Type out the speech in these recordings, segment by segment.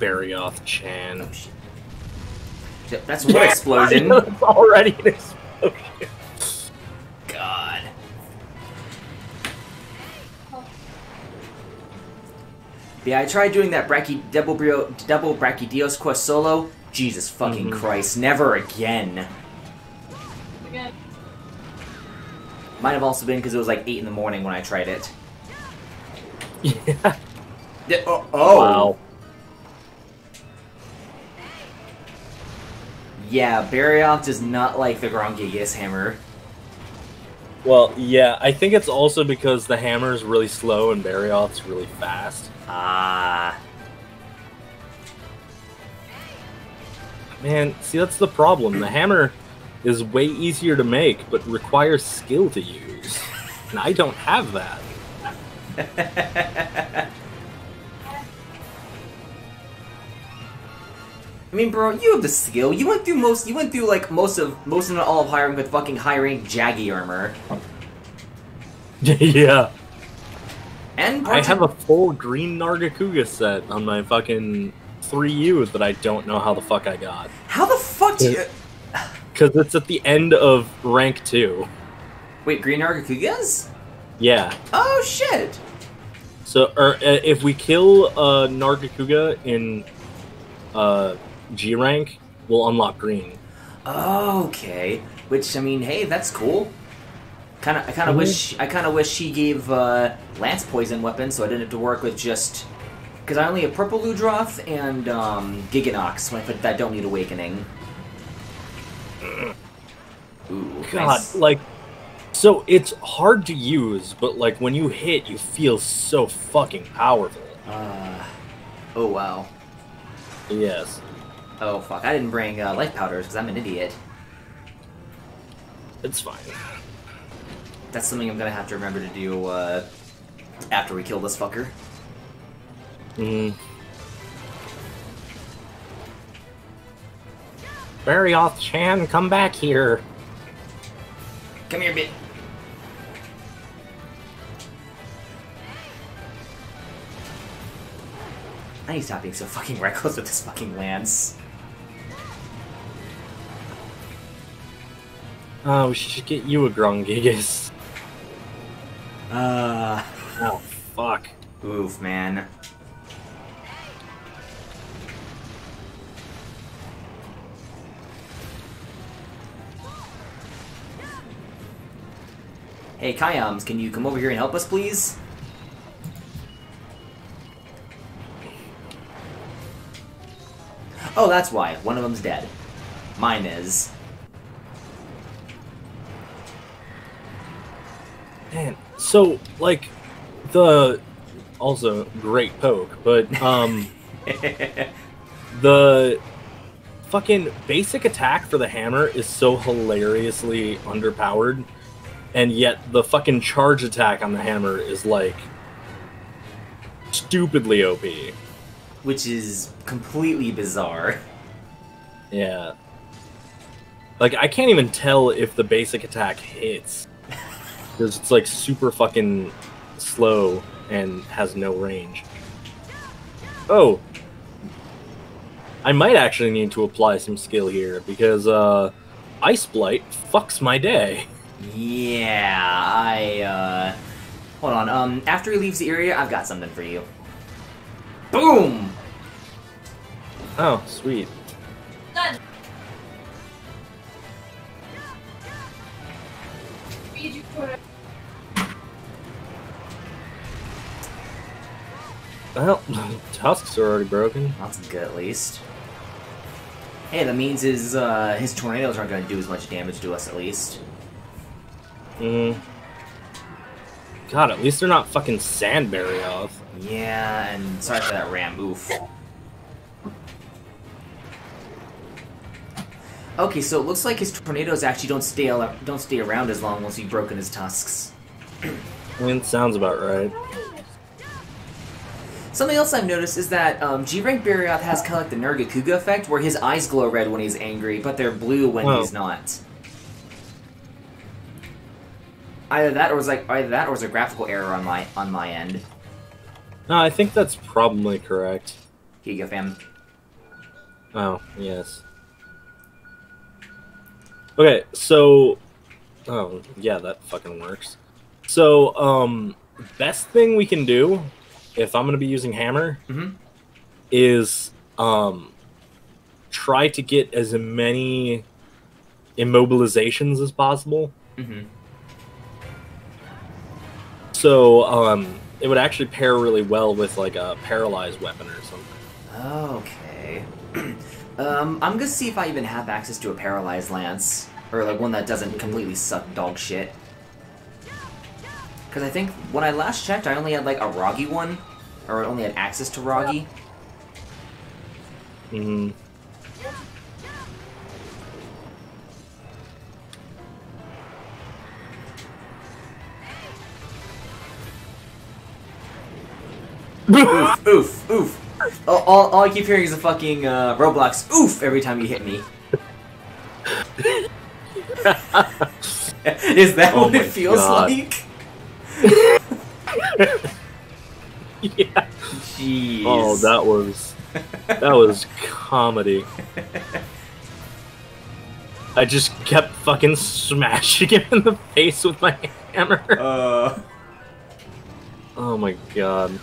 Barioth Chan. Oh. That's one explosion. it's already an explosion. God. Yeah, I tried doing that brachy double brio, double quest solo. Jesus fucking Mhm. Christ! Never again. Again. Might have also been because it was like eight in the morning when I tried it. Yeah. Yeah, oh, oh. Wow. Yeah, Barioth does not like the Grongigas hammer. Well, yeah, I think it's also because the hammer is really slow and Barioth's really fast. Ah. Man, see, that's the problem. The hammer is way easier to make, but requires skill to use. And I don't have that. I mean, bro, you have the skill. You went through most. You went through like most of most of all of hiring with fucking high rank Jaggy armor. yeah. And I have a full green Nargacuga set on my fucking 3U that I don't know how the fuck I got. How the fuck do you? Because it's at the end of rank 2. Wait, Green Nargacugas? Yeah. Oh shit! So, or, uh, if we kill uh, Nargacuga in uh, G rank, we'll unlock green. Okay. Which I mean, hey, that's cool. Kind of, I kind of Mhm. wish, I kind of wish she gave uh, Lance poison weapons, so I didn't have to work with just. Because I only have Purple Ludroth and um, Gigginox, but that don't need Awakening. Ooh, God, nice. like, so it's hard to use, but like when you hit, you feel so fucking powerful. Uh, oh wow. Yes. Oh fuck! I didn't bring uh, life powders because I'm an idiot. It's fine. That's something I'm gonna have to remember to do uh, after we kill this fucker. Mm. Barioth Chan, come back here. Come here, bit. I need to stop being so fucking reckless with this fucking lance. Oh, we should get you a Grungigas. Uh, Oh, fuck. oof, man. Hey, Kayams, can you come over here and help us, please? Oh, that's why. One of them's dead. Mine is. Man, so, like, the. Also, great poke, but, um. the fucking basic attack for the hammer is so hilariously underpowered, and yet the fucking charge attack on the hammer is like stupidly OP. Which is completely bizarre. Yeah. Like I can't even tell if the basic attack hits because it's like super fucking slow and has no range. Oh, I might actually need to apply some skill here because uh, Ice Blight fucks my day. Yeah, I, uh... Hold on, um, after he leaves the area, I've got something for you. Boom! Oh, sweet. Well, tusks are already broken. That's good, at least. Hey, that means his, uh, his tornadoes aren't gonna do as much damage to us, at least. Mm. God, at least they're not fucking Sand Barioth. Yeah, and sorry for that ram, oof. Okay, so it looks like his tornadoes actually don't stay don't stay around as long once you've broken his tusks. I mean, sounds about right. Something else I've noticed is that um, G-Rank Barioth has kind of like the Nargacuga effect, where his eyes glow red when he's angry, but they're blue when Whoa. he's not. Either that, or was like either that, or was a graphical error on my on my end. No, I think that's probably correct. Here you go, fam. Oh, yes. Okay, so Oh, yeah, that fucking works. So, um best thing we can do if I'm going to be using hammer Mhm. is um try to get as many immobilizations as possible. Mm-hmm. So, um it would actually pair really well with like a paralyzed weapon or something. Okay. um, I'm gonna see if I even have access to a paralyzed lance, or like one that doesn't completely suck dog shit. Because I think when I last checked, I only had like a Roggy one, or I only had access to Roggy. Mhm. oof, oof, oof. All, all, all I keep hearing is a fucking uh, Roblox oof every time you hit me. is that Oh what it feels God. like? Yeah. Jeez. Oh, that was that was comedy. I just kept fucking smashing him in the face with my hammer. Uh, Oh my god.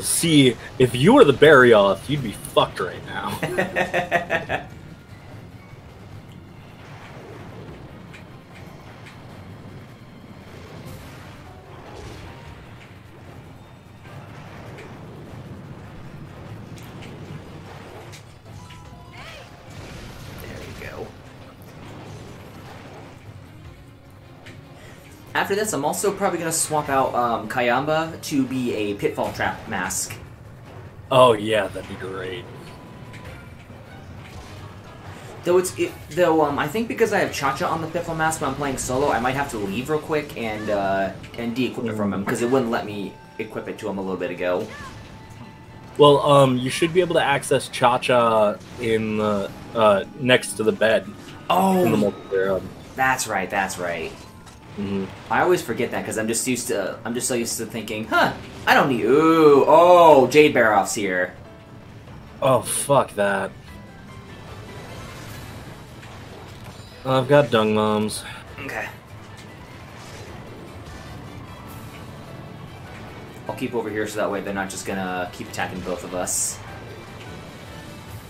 See, if you were the Barioth, you'd be fucked right now. After this, I'm also probably gonna swap out um, Kayamba to be a pitfall trap mask. oh yeah, that'd be great. Though it's it, though um, I think because I have Cha-Cha on the pitfall mask when I'm playing solo, I might have to leave real quick and uh, and de-equip it from him because it wouldn't let me equip it to him a little bit ago. Well, um, you should be able to access Cha-Cha in the uh, next to the bed in the Oh, multiplayer. that's right, that's right. Mhm. I always forget that because I'm just used to I'm just so used to thinking, huh? I don't need. Ooh, oh, Jade Barroth's here. Oh fuck that. I've got dung moms. Okay. I'll keep over here so that way they're not just gonna keep attacking both of us.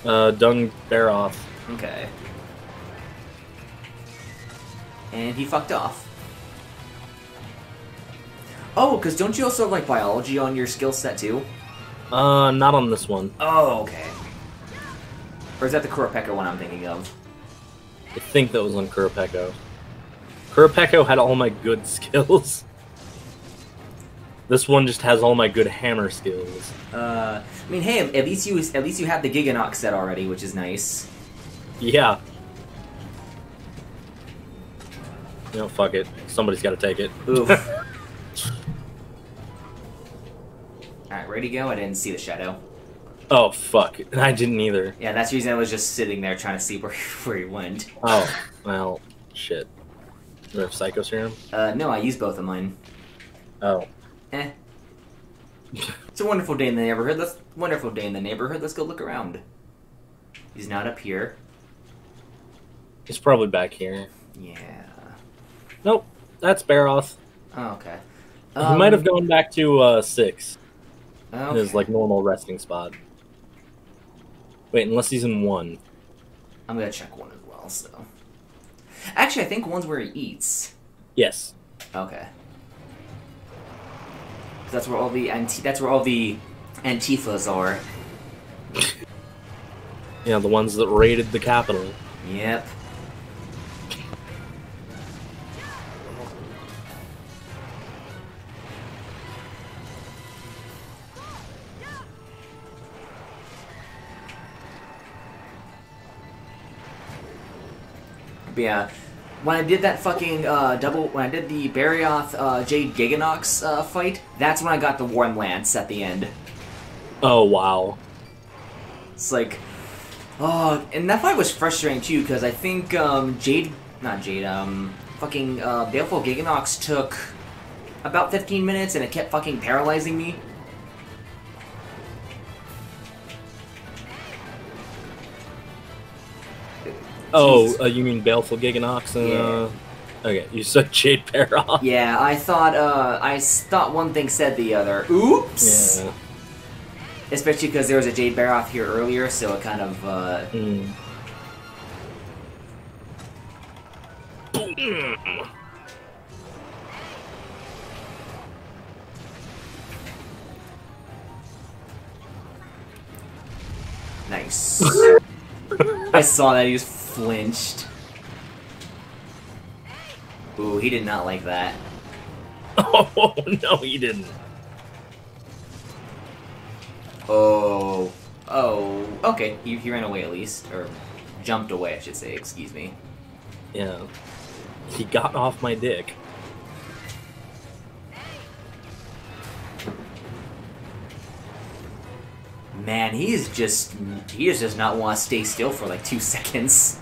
Uh, dung bear off. Okay. And he fucked off. Oh, because don't you also have like biology on your skill set too? Uh, not on this one. Oh, okay. Or is that the Kurapeka one I'm thinking of? I think that was on Kurapeko. Kurapeko had all my good skills. This one just has all my good hammer skills. Uh, I mean, hey, at least you at least you have the Gigginox set already, which is nice. Yeah. You know, fuck it. Somebody's got to take it. Oof. Alright, ready to go? I didn't see the shadow. oh fuck! I didn't either. Yeah, that's the reason I was just sitting there trying to see where, where he went. Oh well, shit. Do I have Psycho Serum? Uh, no, I used both of mine. Oh. Eh. It's a wonderful day in the neighborhood. Let's wonderful day in the neighborhood. Let's go look around. He's not up here. He's probably back here. Yeah. Nope. That's Barroth. Oh, okay. he might have gone back to uh, six. Um, His like normal resting spot. Wait, unless he's in one. I'm gonna check one as well. So, actually, I think one's where he eats. Yes. Okay. That's where all the anti- that's where all the antifas are. Yeah, the ones that raided the capital. Yep. But yeah, when I did that fucking uh, double, when I did the Barioth uh, Jade Gigginox uh, fight, that's when I got the Warm Lance at the end. Oh wow. It's like, oh, and that fight was frustrating too because I think um, Jade, not Jade, um, fucking uh, Baleful Gigginox took about 15 minutes and it kept fucking paralyzing me. Oh, uh, you mean Baleful Gigginox and, Yeah. uh... Okay, you said Jade Barrow. Yeah, I thought uh, I thought one thing said the other. Oops. Yeah. Especially because there was a Jade Barroth here earlier, so it kind of uh, Mm. nice. I saw that he was flinched. Ooh, he did not like that. Oh, no, he didn't. Oh, oh, okay. He, he ran away at least, or jumped away, I should say. Excuse me. Yeah. He got off my dick. Man, he is just he just not want to stay still for like two seconds.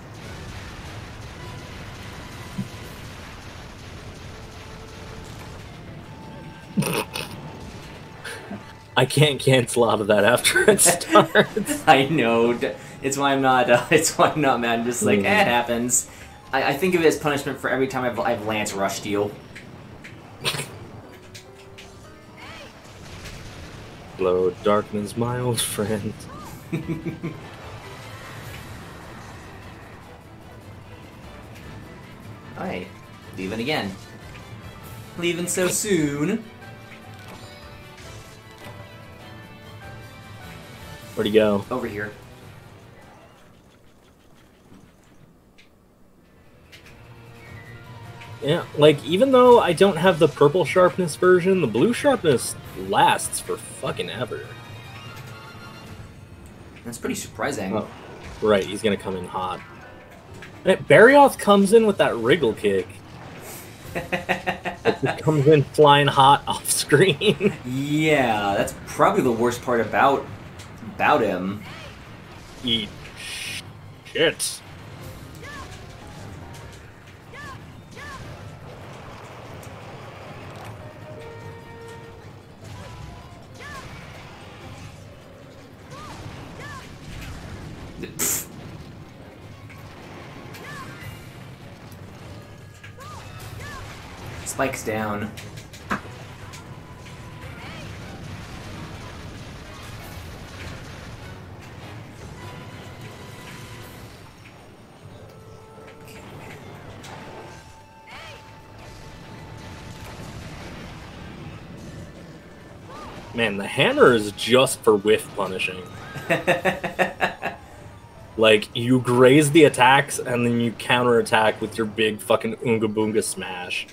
I can't cancel out of that after it starts. I know. It's why I'm not. Uh, it's why I'm not mad. I'm just like, Mm. eh, it happens. I, I think of it as punishment for every time I've, I've Lance rushed you. Hello, Darkman's my old friend. Alright, leaving again. Leaving so soon. Where'd he go? Over here. Yeah, like, even though I don't have the purple sharpness version, the blue sharpness lasts for fucking ever. That's pretty surprising. Oh. Right, he's gonna come in hot. Eh, Barioth comes in with that wriggle kick. Comes in flying hot off screen. yeah, that's probably the worst part about about him. Eat shit. Spikes down. Man, the hammer is just for whiff punishing. Like, you graze the attacks and then you counterattack with your big fucking Oonga Boonga smash.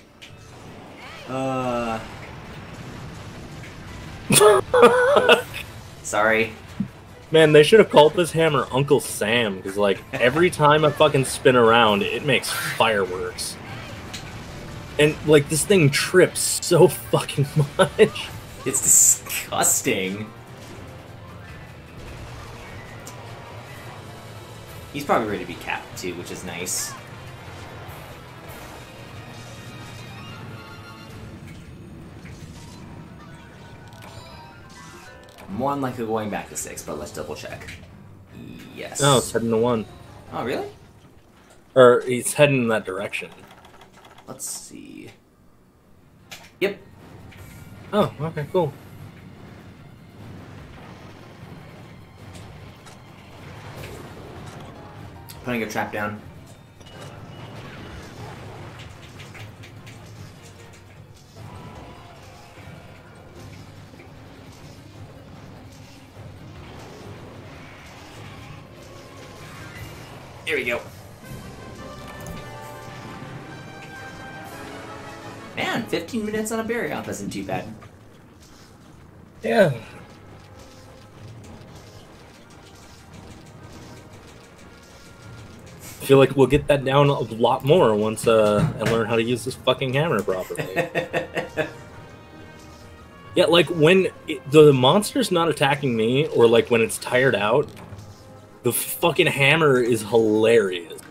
uh. Sorry. Man, they should have called this hammer Uncle Sam, because, like, every time I fucking spin around, it makes fireworks. And, like, this thing trips so fucking much. It's disgusting. He's probably ready to be capped too, which is nice. More unlikely going back to six, but let's double check. Yes. No, it's heading to one. Oh, really? Or he's heading in that direction. Let's see. Yep. Oh, okay, cool. Putting a trap down. Here we go. Man, 15 minutes on a berry off isn't too bad. Yeah. I feel like we'll get that down a lot more once uh, I learn how to use this fucking hammer properly. yeah, like when it, the monster's not attacking me, or like when it's tired out, the fucking hammer is hilarious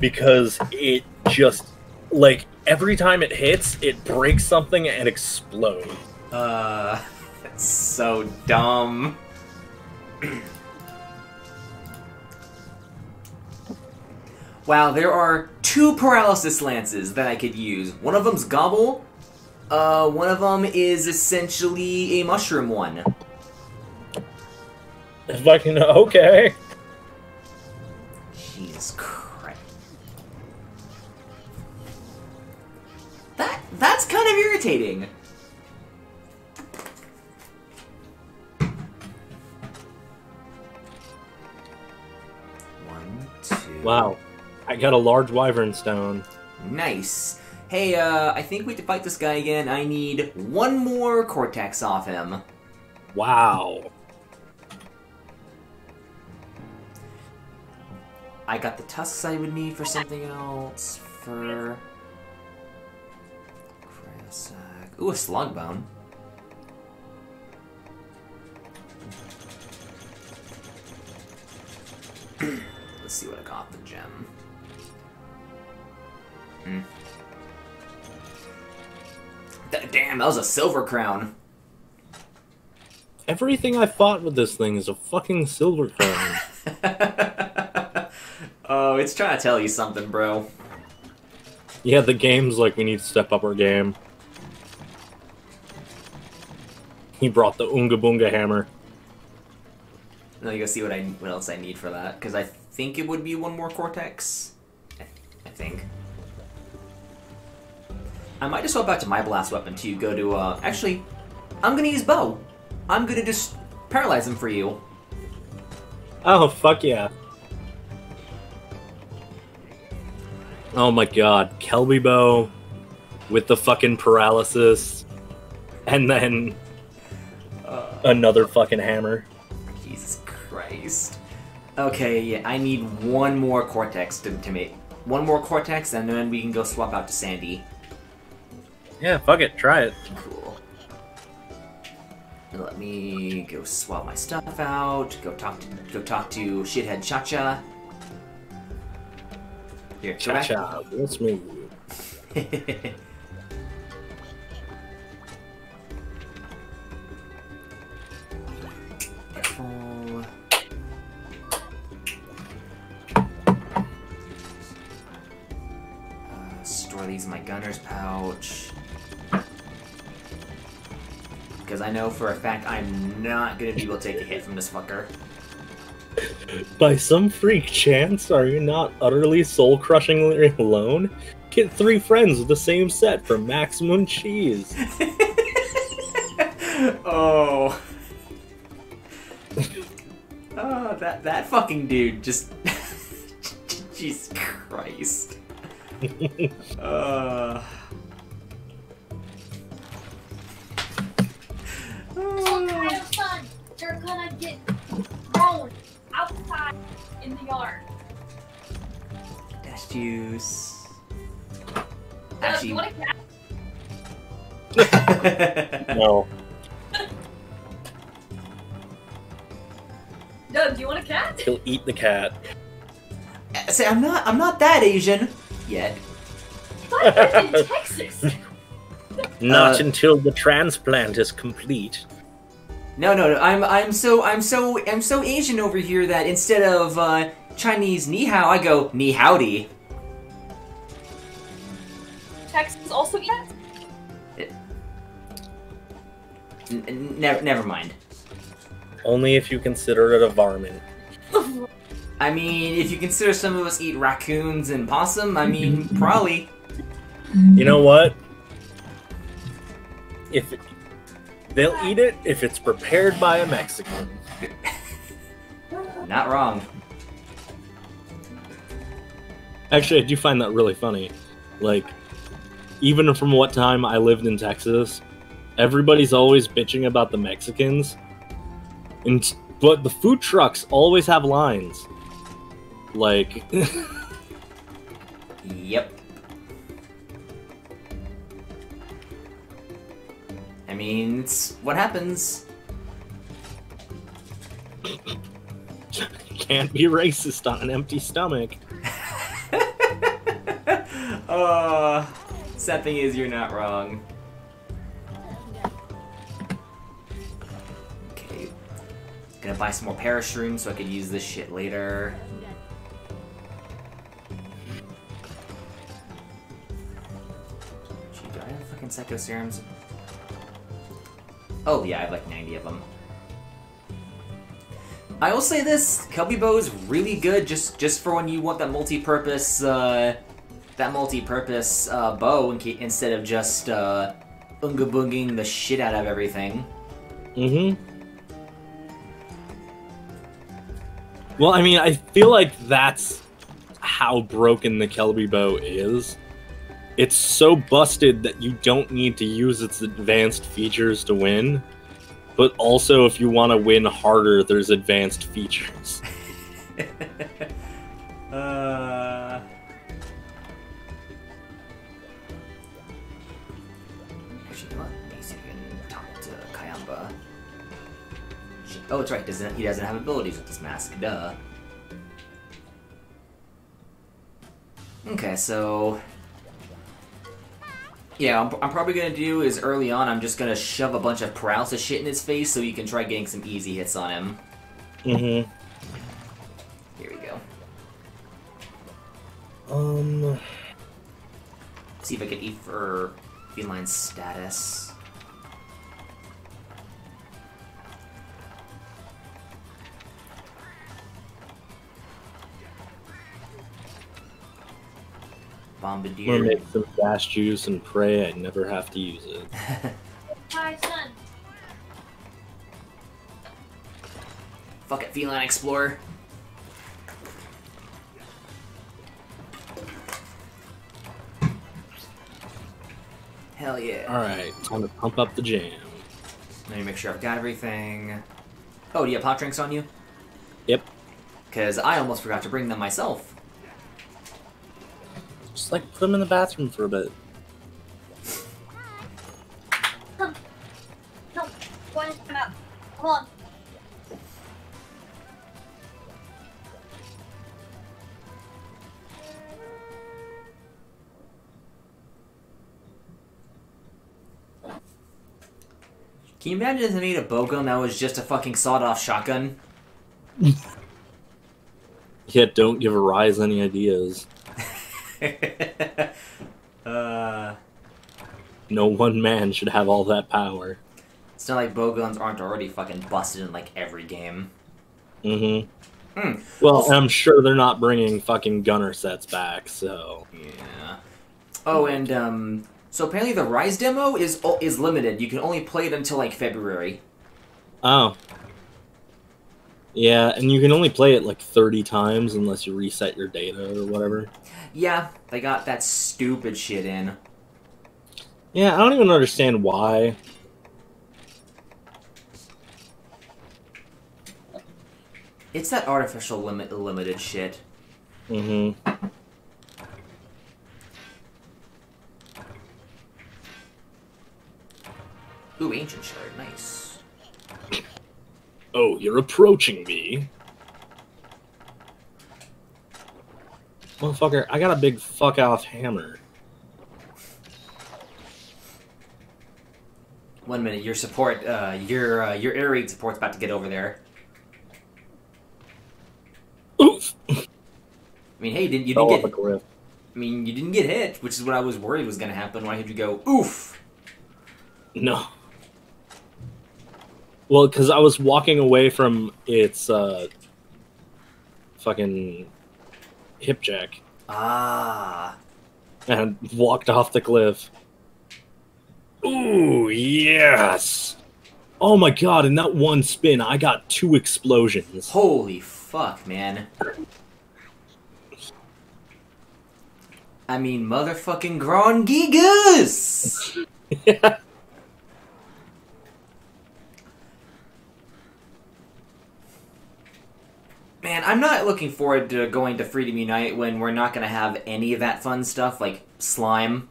because it just like every time it hits, it breaks something and explodes. Uh, that's so dumb. Wow, there are two paralysis lances that I could use. One of them's Gobul. Uh, one of them is essentially a mushroom one. Fucking okay. Jesus Christ. That's kind of irritating. One, two. Wow. I got a large wyvern stone. Nice. Hey, uh, I think we have to fight this guy again. I need one more cortex off him. Wow. I got the tusks I would need for something else. For. Ooh, a slug bone. Let's see what I got the gem. Hmm. Th- damn, that was a silver crown. Everything I fought with this thing is a fucking silver crown. oh, it's trying to tell you something, bro. yeah, the game's like we need to step up our game. He brought the Oonga Boonga hammer. Let you go see what I what else I need for that because I think it would be one more cortex. I, I think. I might just swap back to my blast weapon to you go to. uh... Actually, I'm gonna use bow. I'm gonna just paralyze him for you. Oh, fuck yeah. Oh my god, Kelbi Bow with the fucking paralysis, and then Uh, another fucking hammer. Jesus Christ. Okay, yeah, I need one more cortex to, to make one more cortex, and then we can go swap out to Sandy. Yeah, fuck it, try it. Cool. Let me go swap my stuff out. Go talk to go talk to shithead Cha-Cha. Here, go Cha back. cha, real smooth. Uh, store these in my gunner's pouch. Because I know for a fact I'm not gonna be able to take a hit from this fucker. By some freak chance, are you not utterly soul crushingly alone? Get three friends with the same set for maximum cheese. oh. oh, that that fucking dude just. Jesus Christ. Uh. So kind of son, you're gonna get thrown outside in the yard. Dash juice. Doug, Actually, you want a cat? no. Doug, do you want a cat? He'll eat the cat. say I'm not. I'm not that Asian yet. I lived in Texas. Not Uh, until the transplant is complete. No, no, no. I'm. I'm so. I'm so. I'm so Asian over here that instead of uh, Chinese ni hao, I go ni howdy. Texas also eat N- n- never. Never mind. Only if you consider it a varmint. I mean, if you consider some of us eat raccoons and possum, I mean, probably. You know what? If it, they'll eat it if it's prepared by a Mexican. Not wrong. Actually, I do find that really funny. Like, even from what time I lived in Texas, everybody's always bitching about the Mexicans, and but the food trucks always have lines. Like, Yep. I mean, it's what happens. can't be racist on an empty stomach. uh, sad thing is, you're not wrong. Okay. Gonna buy some more parashrooms so I could use this shit later. Insecto serums. Oh yeah, I have like 90 of them. I will say this: Kelbi Bow is really good, just just for when you want that multi-purpose, uh, that multi-purpose uh, bow, in instead of just uh, unga booging the shit out of everything. Mm-hmm. Well, I mean, I feel like that's how broken the Kelbi bow is. It's so busted that you don't need to use its advanced features to win. But also, if you want to win harder, there's advanced features. uh. Actually, you know what? Let me see if I can talk to Kayamba. Sh- Oh, it's right. Doesn't he doesn't have abilities with this mask? Duh. Okay, so yeah, I'm, I'm probably gonna do is early on. I'm just gonna shove a bunch of paralysis shit in his face so you can try getting some easy hits on him. Mm-hmm. Here we go. Um. See if I can eat for feline status. I'm gonna make some dash juice and pray I never have to use it. Hi, son. Fuck it, feline explorer. Hell yeah. Alright, time to pump up the jam. Let me make sure I've got everything. Oh, do you have hot drinks on you? Yep. Because I almost forgot to bring them myself. Just like put them in the bathroom for a bit. No, one time out. Come on. Can you imagine if they made a bow gun that was just a fucking sawed-off shotgun? Yeah, don't give a rise any ideas. uh, No one man should have all that power. it's not like bow guns aren't already fucking busted in like every game. Mm-hmm. Hmm. Well, Also- I'm sure they're not bringing fucking gunner sets back, so. Yeah. Oh, and um, so apparently the Rise demo is is limited. You can only play it until like February. Oh. Yeah, and you can only play it like 30 times unless you reset your data or whatever. Yeah, they got that stupid shit in. Yeah, I don't even understand why. It's that artificial limit limited shit. Mm-hmm. Ooh, ancient shard, nice. Oh, you're approaching me. Motherfucker, I got a big fuck off hammer. One minute, your support, uh, your uh, your air raid support's about to get over there. Oof! I mean, hey, didn't you didn't off a get? cliff. I mean, you didn't get hit, which is what I was worried was gonna happen when I heard you go oof. No. Well, because I was walking away from its uh, fucking hip jack Ah, and walked off the cliff. Ooh, yes! Oh my god, in that one spin, I got two explosions. holy fuck, man. I mean, motherfucking Gron Gigas! yeah. Man, I'm not looking forward to going to Freedom Unite when we're not going to have any of that fun stuff like slime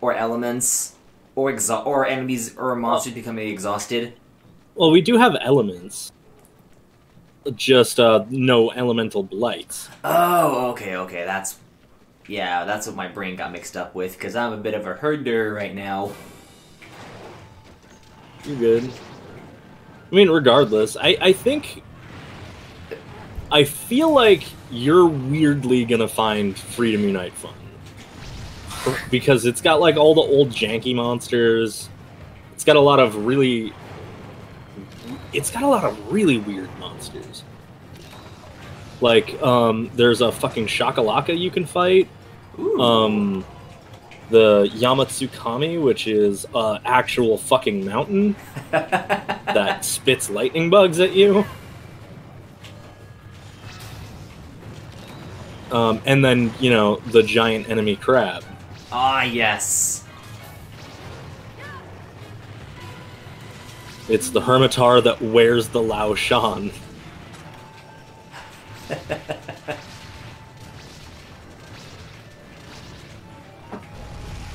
or elements or exha- or enemies or monsters becoming exhausted. Well, we do have elements. Just uh, no elemental blights. Oh, okay, okay, that's yeah, that's what my brain got mixed up with because I'm a bit of a herder right now. You're good. I mean, regardless, I, I think. I feel like you're weirdly gonna find Freedom Unite fun. because it's got like all the old janky monsters. It's got a lot of really. It's got a lot of really weird monsters. Like, um, there's a fucking shakalaka you can fight. Ooh. Um, the Yamatsukami, which is uh, actual fucking mountain that spits lightning bugs at you. Um, and then you know the giant enemy crab. ah, yes. It's the Hermitaur that wears the Lao Shan.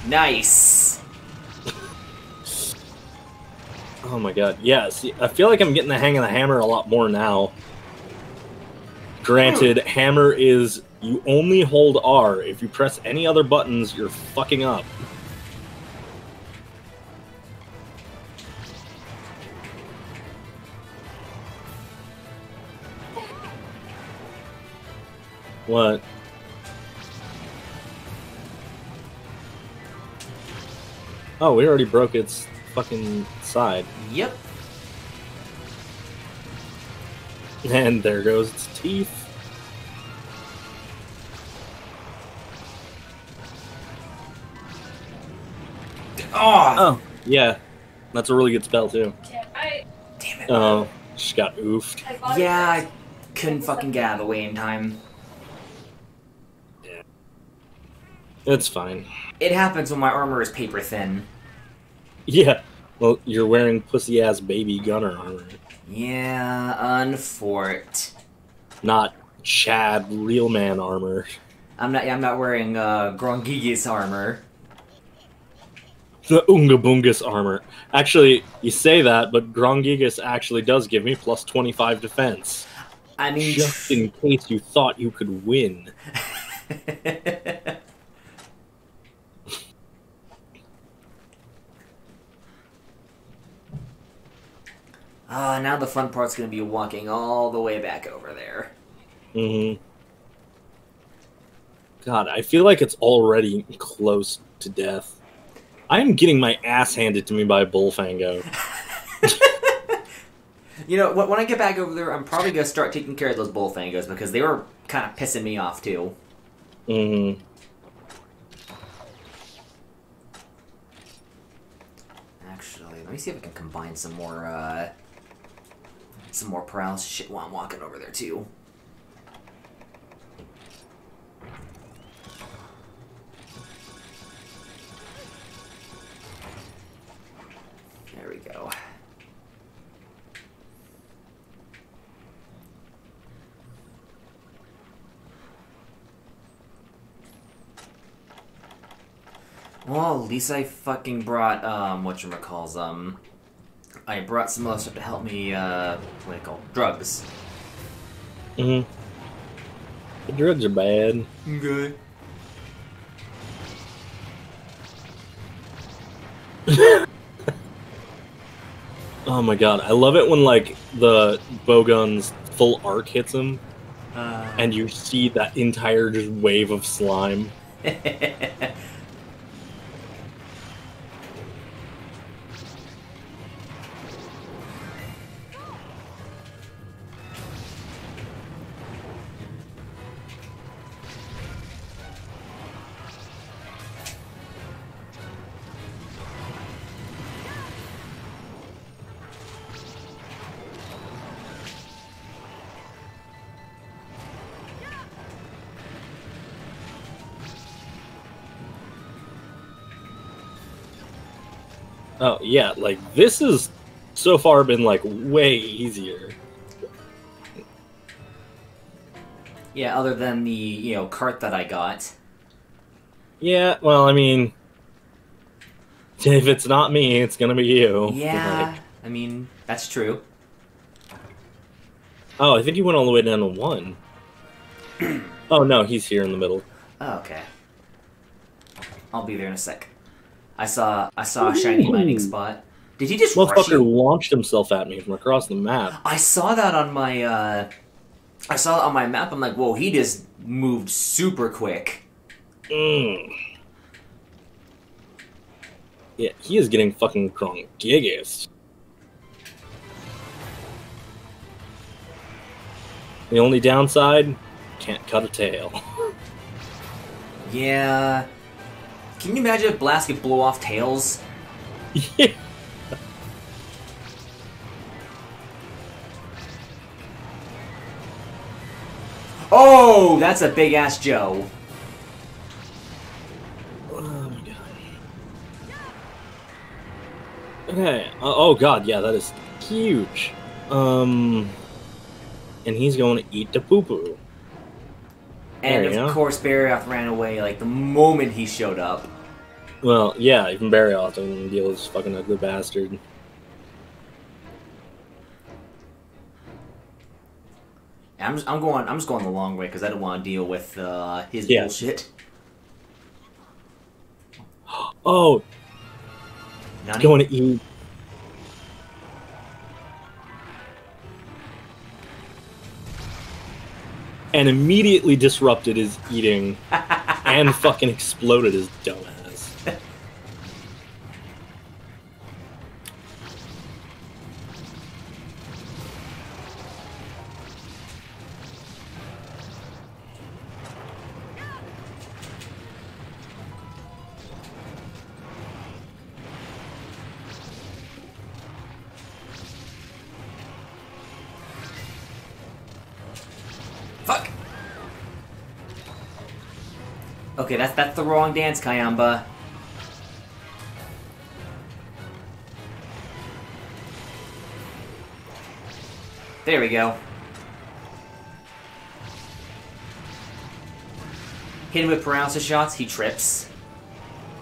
Nice. Oh my god, yes. I feel like I'm getting the hang of the hammer a lot more now. Granted, hammer is you only hold R. If you press any other buttons, you're fucking up. What? Oh, we already broke its fucking side. Yep. And there goes its teeth. Oh, Oh, yeah. That's a really good spell, too. Yeah, I, damn it. Oh, just got oofed. I Yeah. I couldn't fucking get out of the way in time. It's fine. It happens when my armor is paper thin. Yeah. Well, you're wearing pussy ass baby gunner armor, Yeah, unfort. not Chad real man armor. I'm not. I'm not wearing uh, Grongigi's armor. The Ungabungus armor. Actually, you say that, but Grongigas actually does give me plus 25 defense. I mean, Just in case you thought you could win. Ah, now the fun part's gonna be walking all the way back over there. hmm God, I feel like it's already close to death. I am getting my ass handed to me by a Bullfango. You know, when I get back over there, I'm probably gonna start taking care of those bullfangos because they were kind of pissing me off too. Mm-hmm. Actually, let me see if I can combine some more, uh, some more paralysis shit while I'm walking over there too. We go. Well, at least I fucking brought um whatchamacalls, um I brought some other stuff to help me uh what do you call drugs. hmm The drugs are bad. Good. Oh my god, I love it when like the bowgun's full arc hits him, Uh, and you see that entire just wave of slime. Oh yeah, like this has so far been like way easier. yeah, other than the, you know, cart that I got. Yeah, well, I mean, if it's not me, it's gonna be you. Yeah, Like, I mean, that's true. oh, I think he went all the way down to one. oh no, he's here in the middle. Oh, okay. I'll be there in a sec. I saw I saw a shiny mining spot. Did he just Motherfucker launched himself at me from across the map. I saw that on my uh I saw it on my map. I'm like, whoa, he just moved super quick. Mm. Yeah, he is getting fucking Gigas. The only downside, can't cut a tail. Yeah. Can you imagine if Blast could blow off tails? yeah. Oh, that's a big ass Joe. Oh my god. Okay. Uh, oh god, yeah, that is huge. Um, and he's going to eat the poo poo. And of go. course, Barioth ran away like the moment he showed up. Well, yeah, even Barioth and deal with this fucking ugly bastard. I'm just, I'm going I'm just going the long way because I don't want to deal with uh, his Yeah. bullshit. Oh, Nani? going to eat. And immediately disrupted his eating and fucking exploded his dumbass. Okay, that's that's the wrong dance, Kayamba. There we go. Hit him with paralysis shots, he trips.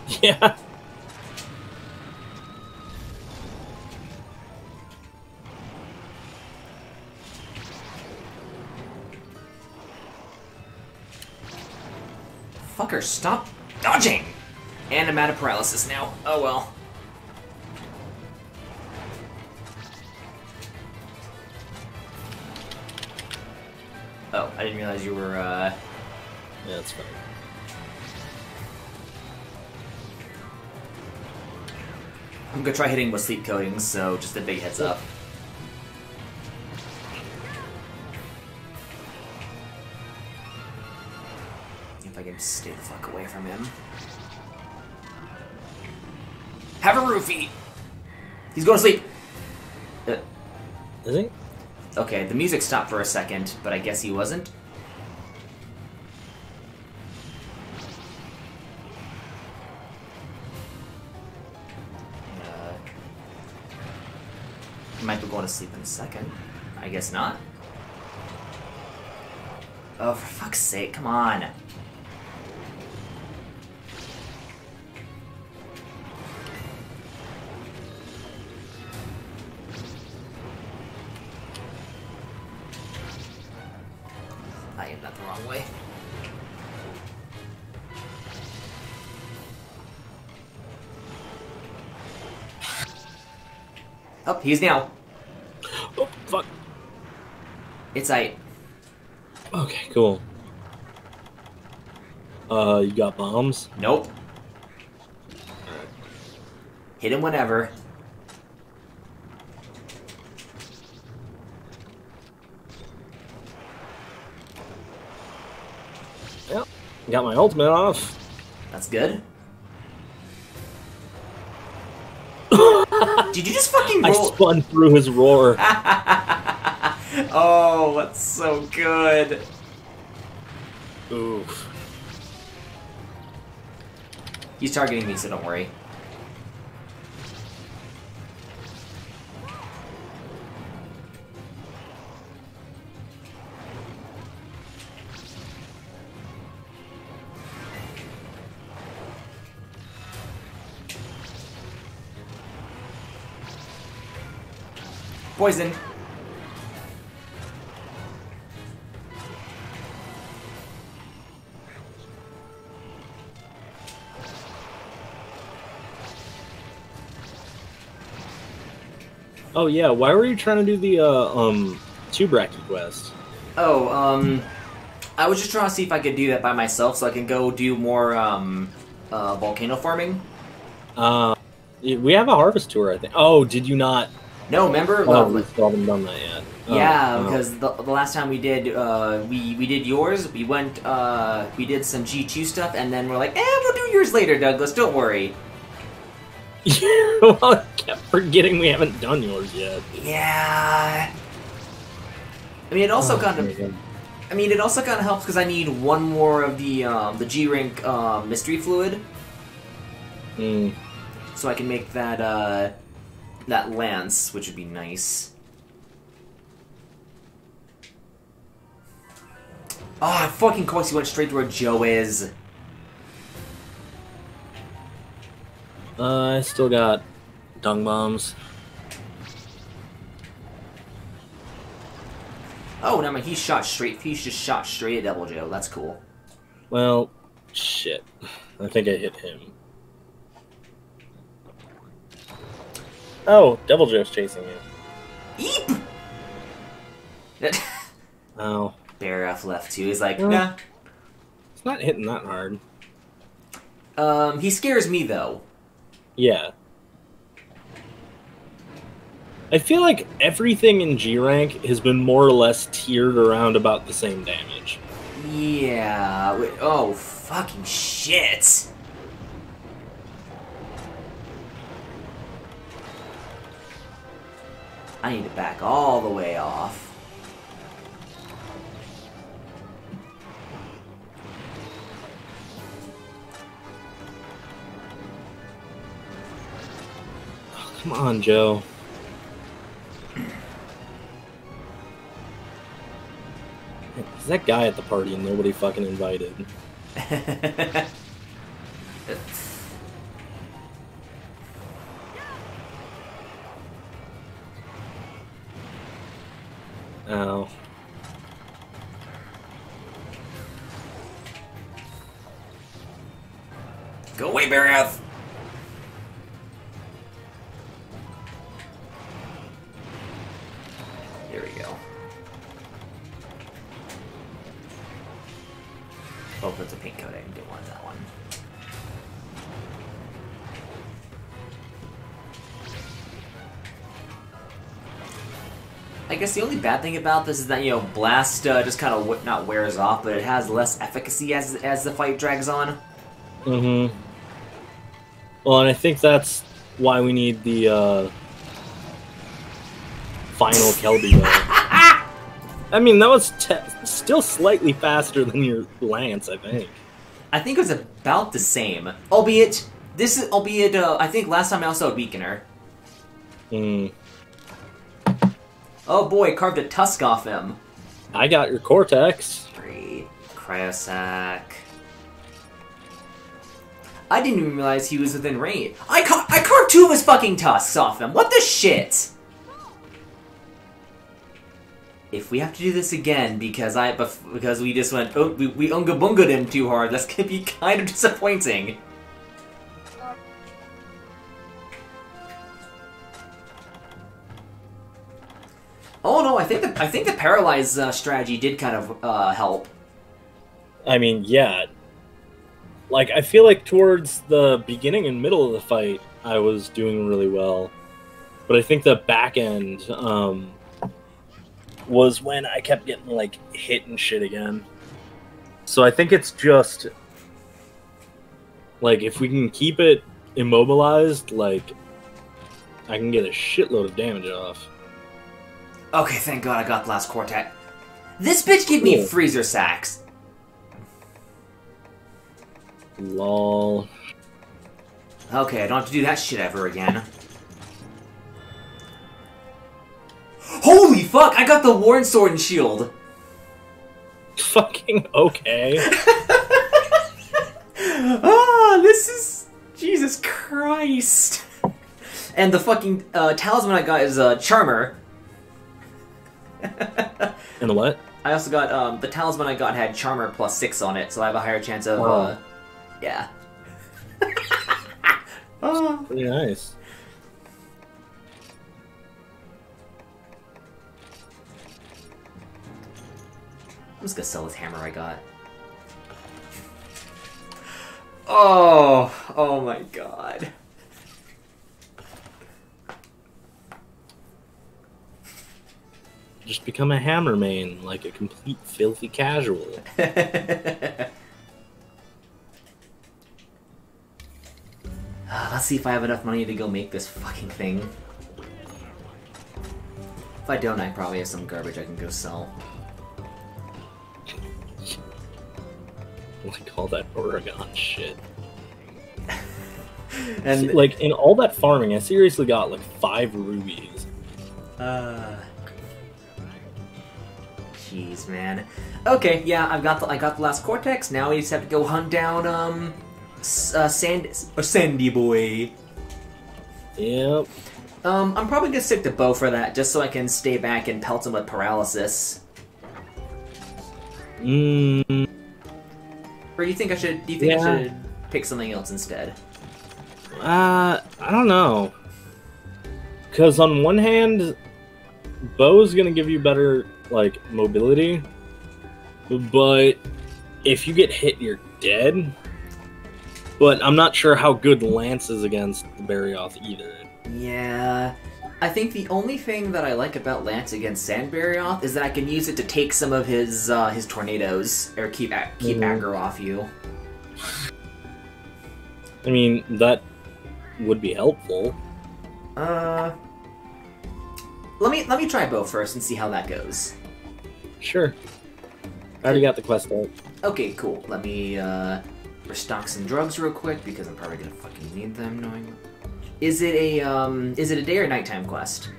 Yeah. Fucker, stop dodging! And I'm out of paralysis now. Oh well. Oh, I didn't realize you were, uh... Yeah, that's fine. I'm gonna try hitting with sleep coatings, so just a big heads up. Stay the fuck away from him. Have a roofie! He's going to sleep! Uh, Is he? okay, the music stopped for a second, but I guess he wasn't. Uh, he might be going to sleep in a second. I guess not. Oh, for fuck's sake, come on. I aimed that the wrong way. Oh, he's now. Oh, fuck. It's I. Okay, cool. Uh, you got bombs? Nope. Hit him whenever. Got my ultimate off. That's good. Did you just fucking I spun through his roar. oh, that's so good. Oof. He's targeting me, so don't worry. Poison. Oh yeah, why were you trying to do the uh, um Tubraki quest? Oh, um, I was just trying to see if I could do that by myself, so I can go do more um, uh, volcano farming. Uh, We have a harvest tour, I think. Oh, did you not? No, remember? Oh, uh, we still haven't done that yet. Oh, yeah, oh. because the, the last time we did, uh, we we did yours. We went, uh, we did some G two stuff, and then we're like, eh, we'll do yours later, Douglas. Don't worry. well, I kept forgetting we haven't done yours yet. Yeah. I mean, it also Oh, kind of. God. I mean, it also kind of helps because I need one more of the um, the G rank um, mystery fluid, Mm. so I can make that uh, that lance, which would be nice. Oh, fucking course he went straight to where Joe is. Uh, I still got dung bombs. Oh, no, man, he shot straight. He's just shot straight at Deviljho. That's cool. Well, shit. I think I hit him. Oh, Deviljho's chasing you. Eep. Oh, Barioth left too. He's like, Hmm. nah. it's not hitting that hard. Um, he scares me though. Yeah. I feel like everything in G rank has been more or less tiered around about the same damage. Yeah. Oh, fucking shit. I need to back all the way off. Come on, Joe. There's that guy at the party and nobody fucking invited. Oh. Go away, Barioth! The only bad thing about this is that you know blast uh, just kind of not wears off, but it has less efficacy as as the fight drags on. Mm-hmm. Well, and I think that's why we need the uh, final Kelbi. I mean, that was still slightly faster than your Lance, I think. I think it was about the same, albeit this is albeit uh, I think last time I also had weakener. Mm. Oh boy, carved a tusk off him. I got your Cortex. Great. Cryosac. I didn't even realize he was within range. I ca- I carved two of his fucking tusks off him. What the shit? If we have to do this again because I bef- because we just went oh, we, we unga him too hard, that's gonna be kind of disappointing. Oh I think the I think the paralyze uh, strategy did kind of uh, help. I mean, yeah. Like, I feel like towards the beginning and middle of the fight, I was doing really well. But I think the back end um, was when I kept getting, like, hit and shit again. So I think it's just. Like, if we can keep it immobilized, like, I can get a shitload of damage off. Okay, thank God I got the last quartet. This bitch gave me freezer sacks. Lol. Okay, I don't have to do that shit ever again. Holy fuck! I got the Warren Sword and Shield. Fucking okay. ah, this is Jesus Christ. And the fucking uh, talisman I got is uh, Charmer. And what? I also got um, the talisman I got had Charmer plus six on it, so I have a higher chance of. Uh, yeah. oh. Pretty nice. I'm just gonna sell this hammer I got. Oh, oh my god. Just become a hammer main, like a complete filthy casual. Uh, Let's see if I have enough money to go make this fucking thing. If I don't, I probably have some garbage I can go sell. Like all that Oregon shit. And like in all that farming, I seriously got like five rubies. Uh. Jeez, man. Okay, yeah, I've got the I got the last cortex. Now we just have to go hunt down um, uh, Sand a Sandy Boy. Yep. Um, I'm probably gonna stick to bow for that, just so I can stay back and pelt him with paralysis. Mm, Or do you think I should? Do you think I should pick something else instead? uh, I don't know. Because on one hand, bow's gonna give you better like mobility, but if you get hit, you're dead. But I'm not sure how good Lance is against the Barioth either. Yeah. I think the only thing that I like about Lance against Sandbarioth is that I can use it to take some of his uh, his tornadoes or keep a- keep aggro off you. I mean, that would be helpful. Uh, let me let me try bow first and see how that goes. Sure. I already got the quest out. Okay, cool. Let me uh, restock some drugs real quick because I'm probably gonna fucking need them. Knowing, is it a um is it a day or nighttime quest?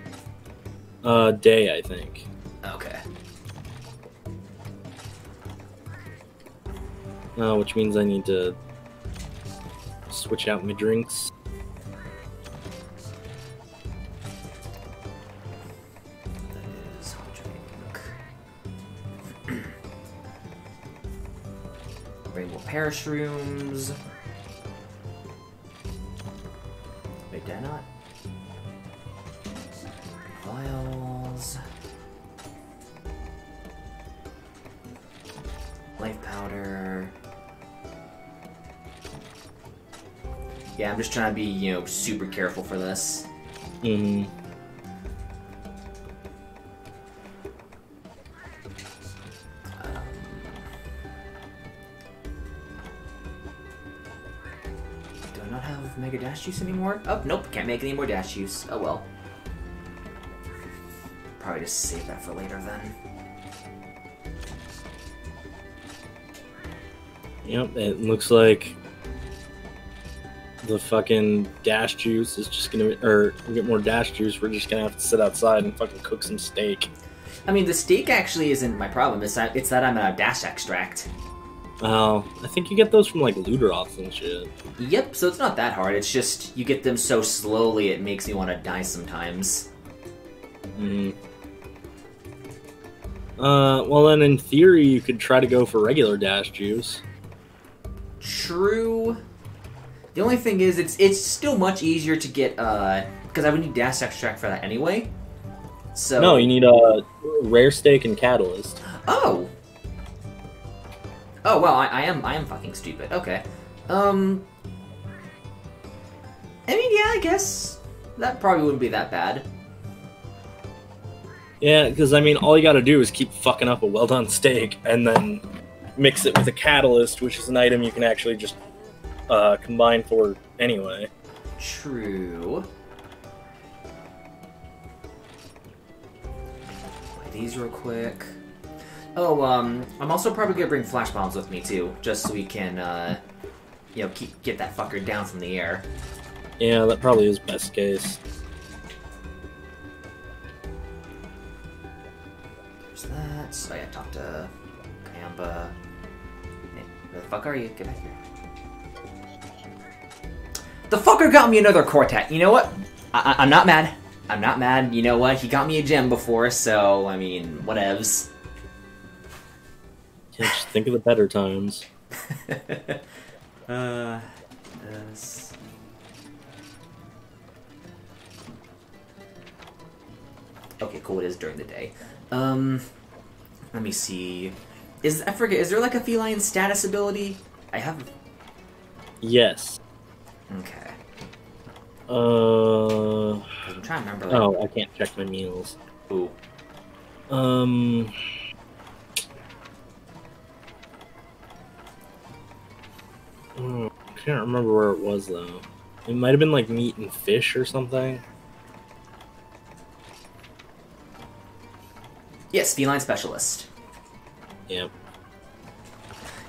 Uh, day, I think. Okay. Uh, which means I need to switch out my drinks. Parashrooms. Wait, did I not? Vials. Life powder. Yeah, I'm just trying to be, you know, super careful for this. hmm I not have Mega Dash Juice anymore? Oh, nope, can't make any more Dash Juice. Oh well. Probably just save that for later then. Yep, it looks like the fucking dash juice is just gonna, or we get more dash juice. We're just gonna have to sit outside and fucking cook some steak. I mean, the steak actually isn't my problem. It's that, it's that I'm out of Dash Extract. Oh, I think you get those from like Ludroths and shit. Yep, so it's not that hard. It's just you get them so slowly it makes me want to die sometimes. Mm. Uh, well then, in theory, you could try to go for regular dash juice. True. The only thing is, it's it's still much easier to get uh because I would need Dash Extract for that anyway. So No, you need a rare steak and catalyst. Oh. Oh well, I, I am I am fucking stupid. Okay. Um. I mean, yeah, I guess that probably wouldn't be that bad. Yeah, because I mean, all you gotta do is keep fucking up a well done steak and then mix it with a catalyst, which is an item you can actually just uh, combine for anyway. True. These real quick. Oh, um, I'm also probably gonna bring flash bombs with me too, just so we can, uh, you know, keep get that fucker down from the air. Yeah, that probably is best case. There's that. So I gotta talk to Kayamba. Hey, where the fuck are you? Get back here. The fucker got me another quartet. You know what? I- I- I'm not mad. I'm not mad. You know what? He got me a gem before, so I mean, whatevs. Yeah, just think of the better times. uh, this. Okay, cool. It is during the day. Um, let me see. Is I forget. Is there like a feline status ability? I have. Yes. Okay. Uh. I'm trying to remember. Like, Oh, I can't check my meals. Ooh. Um. Oh, I can't remember where it was though. It might have been like meat and fish or something. Yes, feline specialist. Yeah.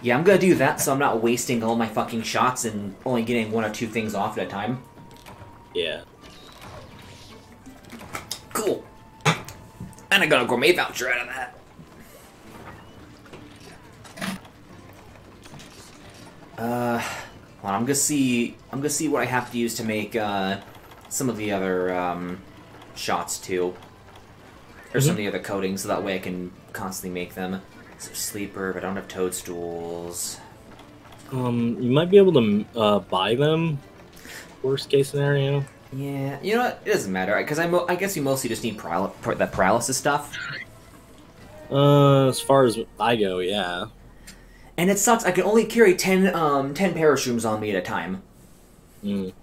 Yeah, I'm gonna do that so I'm not wasting all my fucking shots and only getting one or two things off at a time. Yeah. Cool. And I got a gourmet voucher out of that. Uh, well, I'm gonna see. I'm gonna see what I have to use to make uh, some of the other um, shots too, or some of the other coatings, so that way I can constantly make them. So sleeper, but I don't have toadstools. Um, you might be able to uh, buy them. Worst case scenario. Yeah, you know what? It doesn't matter because I, mo- I guess you mostly just need paral- that paralysis stuff. Uh, as far as I go, yeah. And it sucks. I can only carry 10, um, 10 parashrooms on me at a time. Mm. Which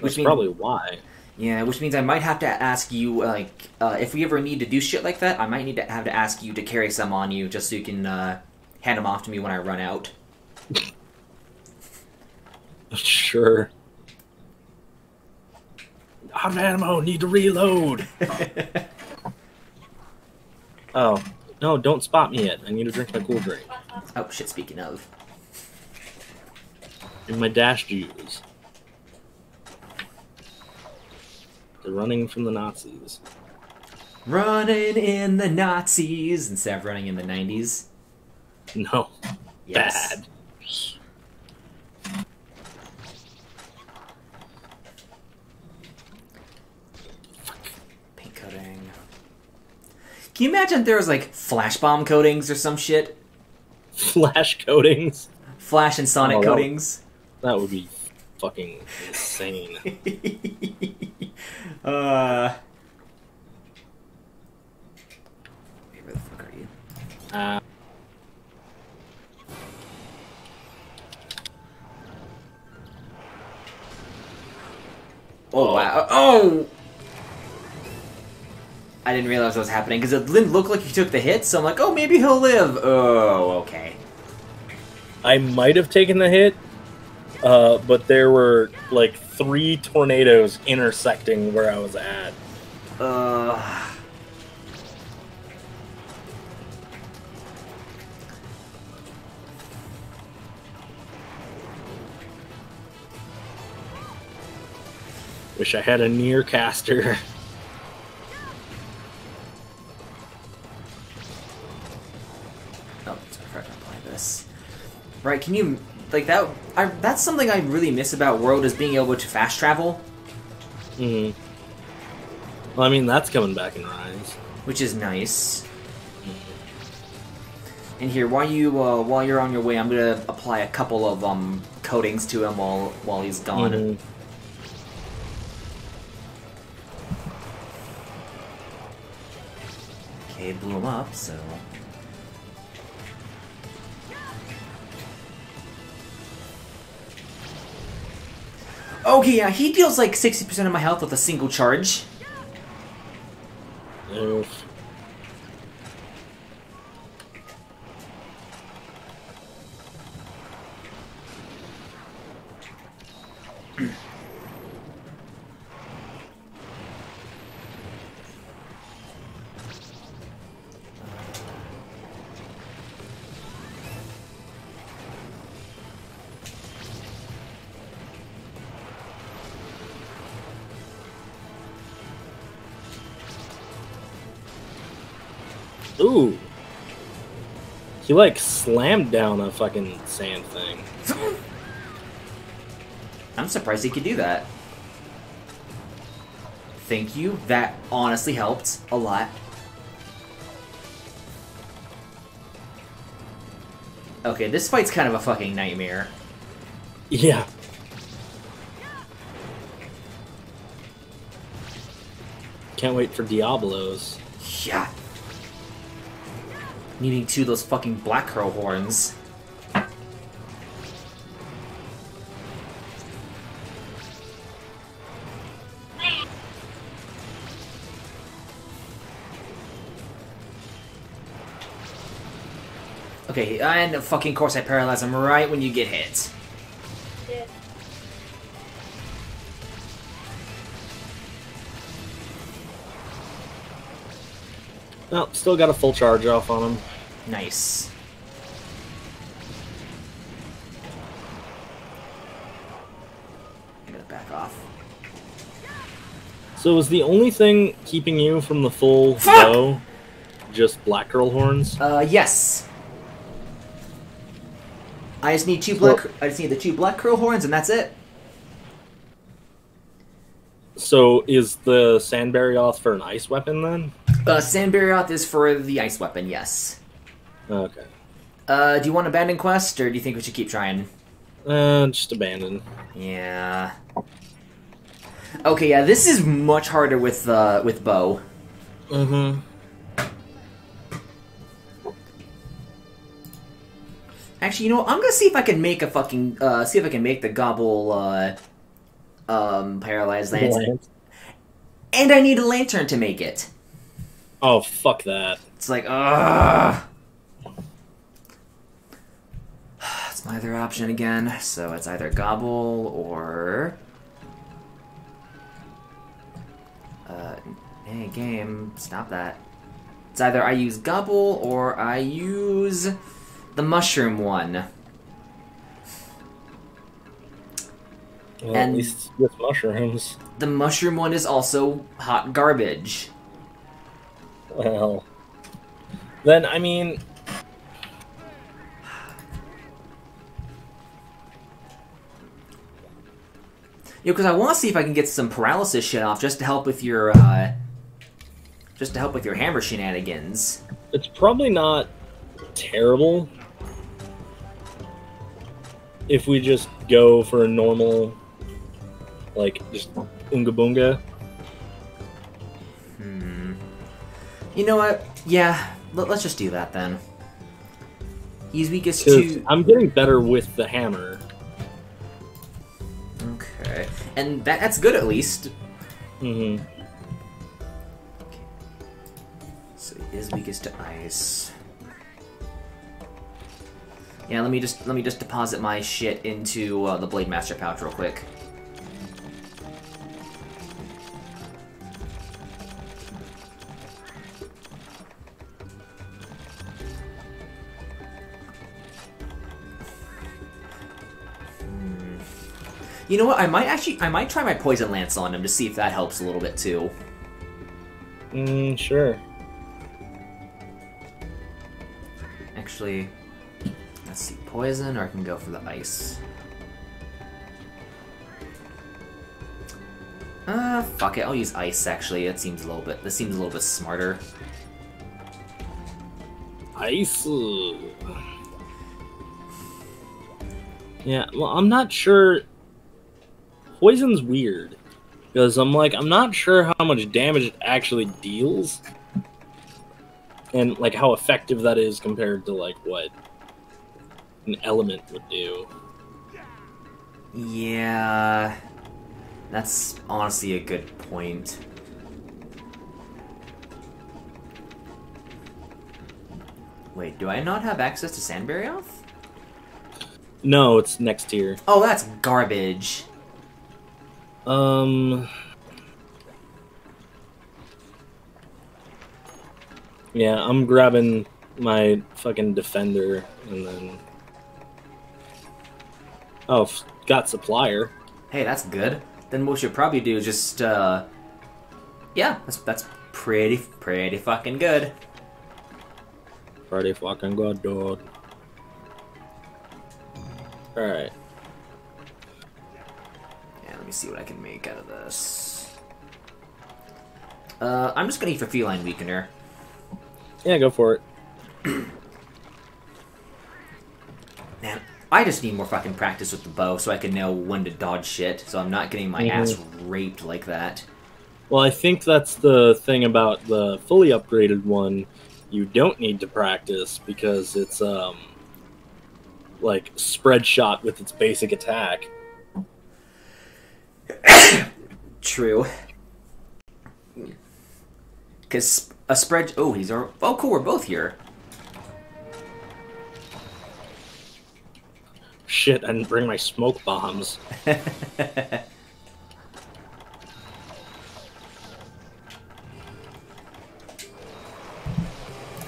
That's mean- probably why. Yeah, which means I might have to ask you, like, uh, if we ever need to do shit like that, I might need to have to ask you to carry some on you just so you can uh, hand them off to me when I run out. Sure. Out of ammo, need to reload. Oh, no, don't spot me yet. I need to drink my cool drink. oh, shit, speaking of. And my dash juice. They're running from the Nazis. Running in the Nazis instead of running in the 90s. No, Yes. bad. Can you imagine if there was, like, flash bomb coatings or some shit? Flash coatings. Flash and Sonic Oh, that- coatings? That would be fucking insane. uh. Where the fuck are you? Uh, Oh wow! Oh! I didn't realize what was happening because it didn't look like he took the hit. So I'm like, oh, maybe he'll live. Oh, okay. I might have taken the hit, uh, but there were like three tornadoes intersecting where I was at. Uh. Wish I had a near caster. Right? Can you like that? I, that's something I really miss about World is being able to fast travel, hmm Well, I mean that's coming back in Rise. which is nice. And here, while you uh, while you're on your way, I'm gonna apply a couple of um coatings to him while while he's gone. Mhm. Okay, blew him up, so. Okay, yeah, he deals like 60% of my health with a single charge. He like slammed down a fucking sand thing. I'm surprised he could do that. Thank you. That honestly helped a lot. Okay, this fight's kind of a fucking nightmare. Yeah. Can't wait for Diablos. Yeah needing two of those fucking black crow horns. Okay, and of fucking course I paralyze him right when you get hit. Yeah. No, still got a full charge off on him. Nice. I'm gonna back off. So is the only thing keeping you from the full Fuck! bow just black girl horns? Uh, yes. I just need two black. I just need the two black curl horns, and that's it. So is the Sandbarioth for an ice weapon then? Uh, Sandbarioth is for the ice weapon. Yes. Okay. Uh, do you want to abandon quest, or do you think we should keep trying? Uh, just abandon. Yeah. Okay, yeah, this is much harder with uh with bow. Mm-hmm. Actually, you know, what? I'm gonna see if I can make a fucking uh see if I can make the Gobul uh um paralyzed lance. And I need a lantern to make it. Oh fuck that. It's like, ugh. It's my option again. So it's either Gobul or. Uh, hey, game, stop that. It's either I use Gobul or I use the mushroom one. Well, And- at least with mushrooms. The mushroom one is also hot garbage. Well, then I mean, You know, because I want to see if I can get some paralysis shit off just to help with your, uh, just to help with your hammer shenanigans. it's probably not terrible if we just go for a normal, like just unga bunga. Hmm. You know what? Yeah, let, us just do that then. He's weakest to. I'm getting better with the hammer. Okay, and that, that's good at least. Mm hmm So he is weakest to ice. Yeah, let me just let me just deposit my shit into uh, the Blade Master pouch real quick. You know what? I might actually I might try my poison lance on him to see if that helps a little bit too. Mm, sure. Actually, let's see, poison, or I can go for the ice. Uh, fuck it, I'll use ice, actually. It seems a little bit, this seems a little bit smarter. Ice. Yeah, well, I'm not sure. Poison's weird because I'm like I'm not sure how much damage it actually deals, and like how effective that is compared to like what an element would do. Yeah, that's honestly a good point. Wait, do I not have access to Sandbarioth? No, it's next tier. Oh, that's garbage. Um. Yeah, I'm grabbing my fucking defender and then. Oh, got supplier. Hey, that's good. Then what we should probably do is just, uh... Yeah, that's, that's pretty, pretty fucking good. Pretty fucking good, dude. Alright. Me see what I can make out of this. Uh, I'm just gonna eat for feline weakener. Yeah, go for it. Man, I just need more fucking practice with the bow so I can know when to dodge shit, so I'm not getting my Mhm. ass raped like that. Well, I think that's the thing about the fully upgraded one. You don't need to practice because it's, um. Like, spread shot with its basic attack. True. Because a spread. Oh, he's our. Oh, cool, we're both here. shit, I didn't bring my smoke bombs.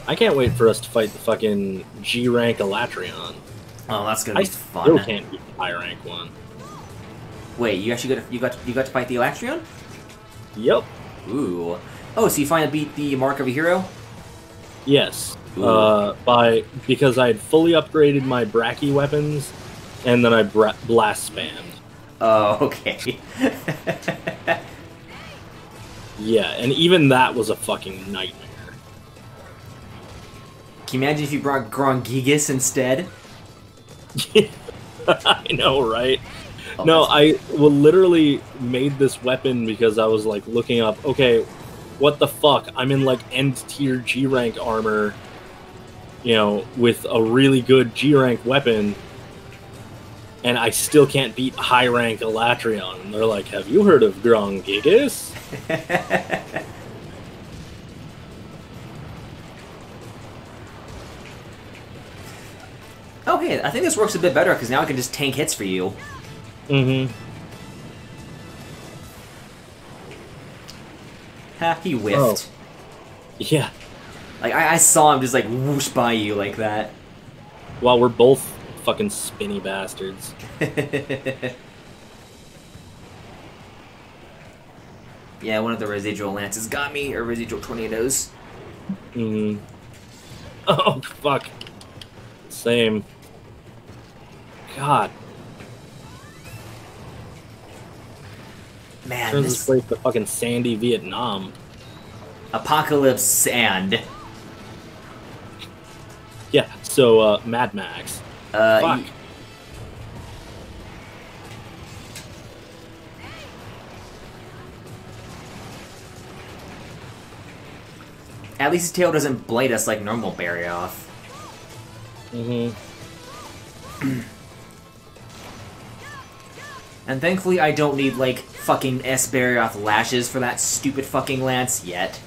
I can't wait for us to fight the fucking G rank Alatreon. oh, that's gonna I be still can't beat the high rank one. Wait, you actually got to, you got to, you got to fight the Alatreon? Yep. Ooh. Oh, so you finally beat the Mark of a Hero? Yes. Ooh. Uh, by because I had fully upgraded my Bracky weapons, and then I blast spammed. Oh, okay. Yeah, and even that was a fucking nightmare. Can you imagine if you brought Grongigas instead? I know, right? Oh, no, I well, literally made this weapon because I was like looking up. Okay, what the fuck? I'm in like end tier G rank armor, you know, with a really good G rank weapon, and I still can't beat high rank Alatreon. And they're like, "Have you heard of Grongigas?" oh, hey, I think this works a bit better because now I can just tank hits for you. Mm-hmm. Ha, he whiffed. Oh. Yeah. Like, I, I saw him just, like, whoosh by you like that. While we're both fucking spinny bastards. yeah, one of the residual lances got me, or residual tornadoes. Mm. Hmm. Oh fuck. Same. God, Man, turns this this place to fucking sandy Vietnam. apocalypse sand. Yeah. So uh, Mad Max. Uh, Fuck. At least his tail doesn't blade us like normal Barry Barioth. hmm And thankfully, I don't need like fucking S Barioth lashes for that stupid fucking lance yet.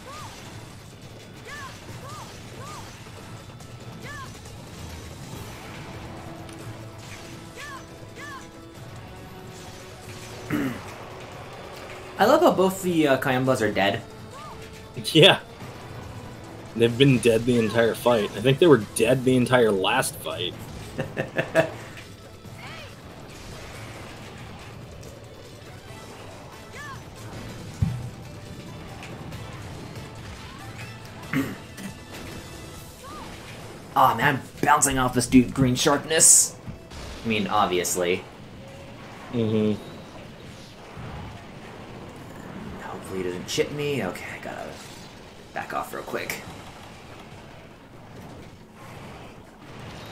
I love how both the uh, Kayambas are dead. Yeah. They've been dead the entire fight. I think they were dead the entire last fight. Aw man, I'm bouncing off this dude green sharpness. I mean, obviously. Mm-hmm. Hopefully he doesn't chip me. Okay, I gotta back off real quick.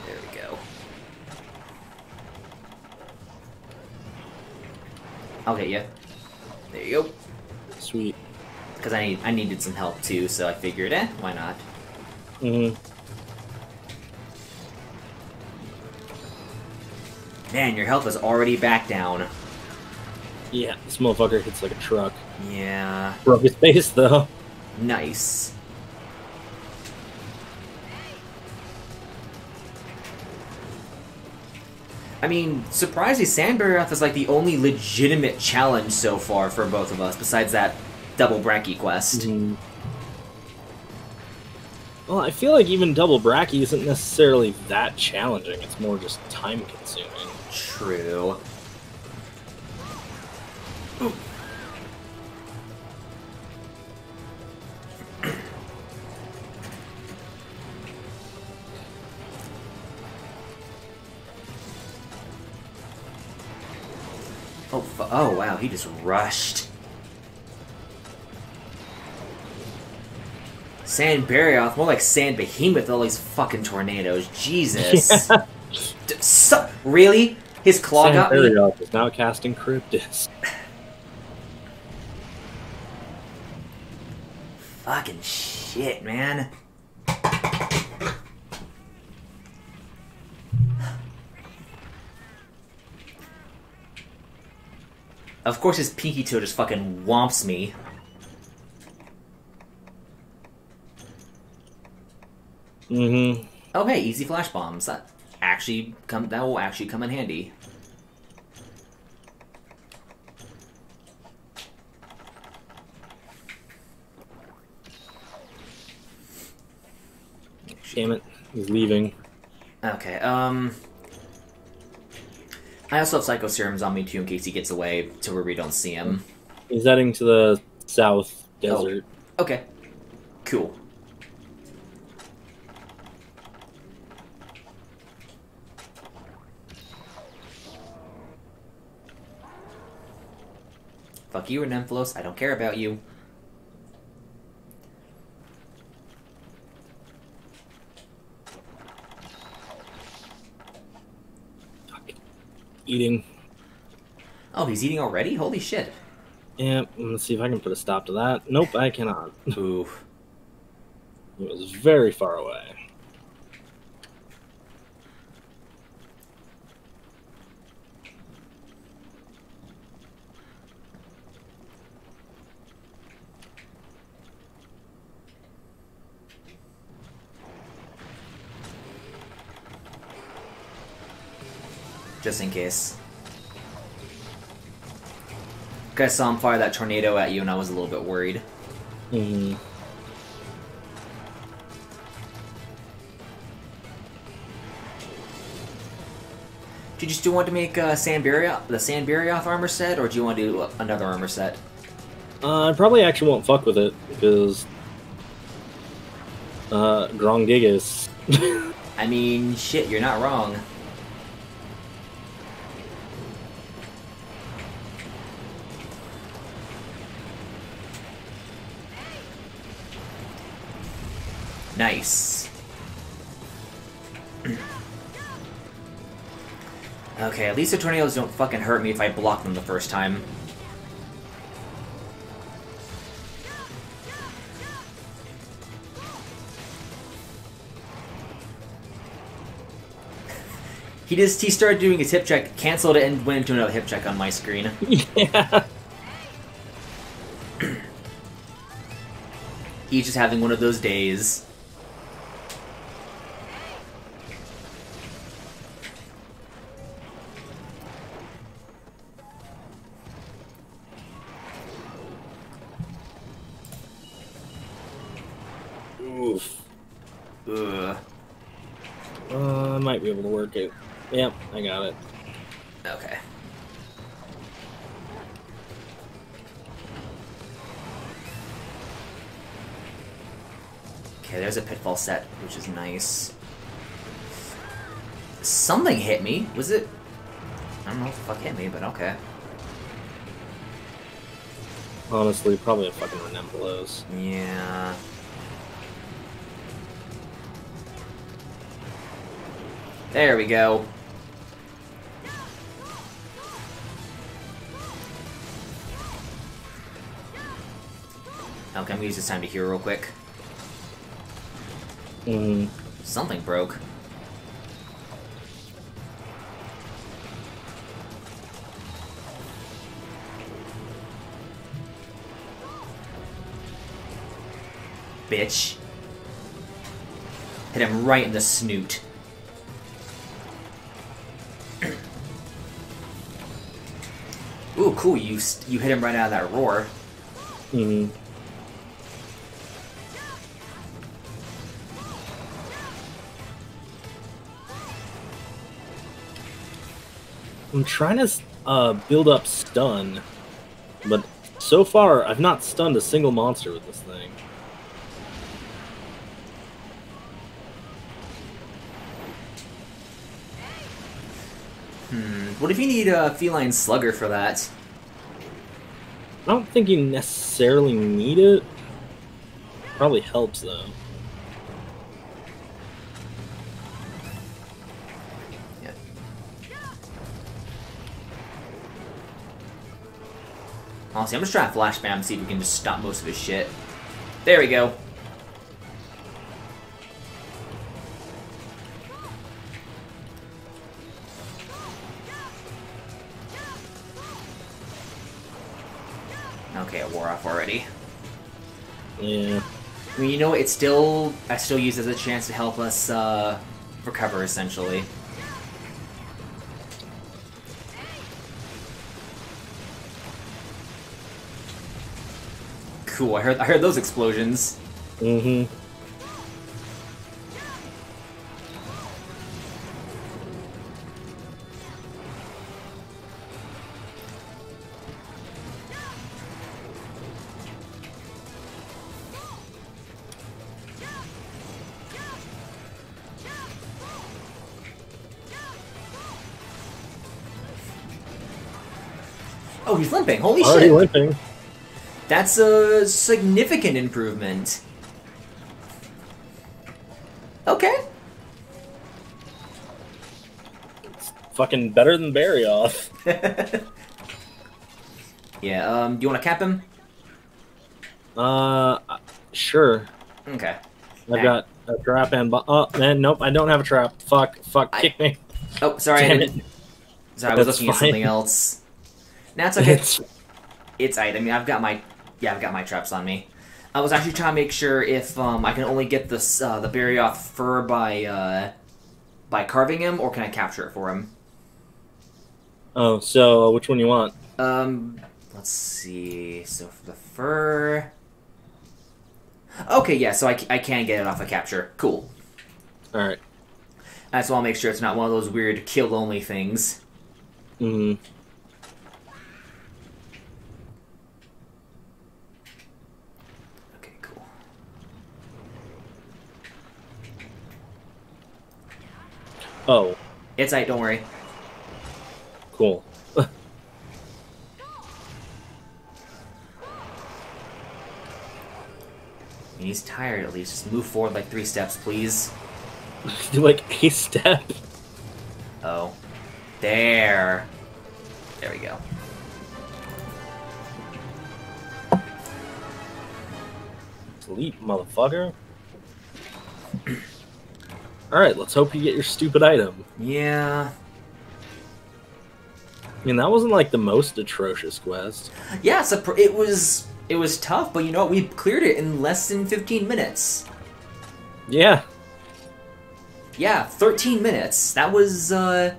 There we go. I'll get you. There you go. Sweet. Because I need, I needed some help too, so I figured, eh, why not? hmm Man, your health is already back down. Yeah. This motherfucker hits like a truck. Yeah, Broke his face though. nice. I mean, surprisingly, Sandbarroth is like the only legitimate challenge so far for both of us, besides that double Bracky quest. Mhm. Well, I feel like even double bracky isn't necessarily that challenging. It's more just time consuming. True. Oh, oh wow, he just rushed. Sand Barioth, more like Sand Behemoth, all these fucking tornadoes. Jesus. D- so- really? His claw got me? Is now casting Cryptis. Fucking shit, man. Of course, his pinky toe just fucking womps me. Mm-hmm. Oh, hey, easy flash bombs. That actually come that will actually come in handy. Damn it, he's leaving. Okay, um. I also have Psychoserums on me too in case he gets away to where we don't see him. He's heading to the south desert. Okay. Cool. Fuck you, Nymphalos. I don't care about you. Eating. Oh, he's eating already? Holy shit. Yeah, let's see if I can put a stop to that. Nope, I cannot. Ooh. It was very far away. Just in case. I saw him fire that tornado at you and I was a little bit worried. Hmm. Do you just do want to make uh, Sanbaria, the Sand Barioth armor set, or do you want to do another armor set? Uh, I probably actually won't fuck with it because uh, Grongigas. I mean, shit, you're not wrong. Nice. okay, at least the tornadoes don't fucking hurt me if I block them the first time. He just he started doing his hip check, canceled it, and went into another hip check on my screen. yeah. He's just having one of those days. Something hit me. Was it? I don't know what the fuck hit me, but okay. Honestly, probably a fucking Renempelos. Yeah. There we go. Okay, I'm gonna use this time to heal real quick. Mm, Something broke. Bitch. Hit him right in the snoot. Ooh, cool! You you hit him right out of that roar. mm. I'm trying to uh, build up stun, but so far I've not stunned a single monster with this thing. Hmm. What if you need a feline slugger for that? I don't think you necessarily need it. Probably helps though. Yeah. Honestly, I'm just trying to flash spam see if we can just stop most of his shit. There we go. you know, it's still I still use as a chance to help us uh, recover, essentially. Cool. I heard I heard those explosions. Mm-hmm. He's limping. Holy Already shit. limping. That's a significant improvement. Okay. It's Fucking better than Barioth. yeah, um, do you want to cap him? Uh, sure. Okay. I've got a trap and oh man, nope, I don't have a trap. Fuck, fuck, I- kick me. Oh, sorry. I didn't... Sorry, I was That's looking at something else. Nah, it's okay. It's It's alright. I mean, I've got my yeah, I've got my traps on me. I was actually trying to make sure if um, I can only get this uh, the Barioth fur by uh, by carving him, or can I capture it for him? oh, so which one you want? Um, let's see. So for the fur. Okay, yeah. So I, I can get it off a capture. Cool. All right. That's why I'll make sure it's not one of those weird kill only things. Mm. Okay, cool. Oh, It's alright. Don't worry. cool. He's tired. At least just move forward like three steps, please. Do like a step. Oh. There. There we go. Sleep, motherfucker. All right, let's hope you get your stupid item. Yeah. I mean, that wasn't like the most atrocious quest. Yeah, it's a pr- it was it was tough, but you know what? We cleared it in less than 15 minutes. Yeah, Yeah, 13 minutes. That was uh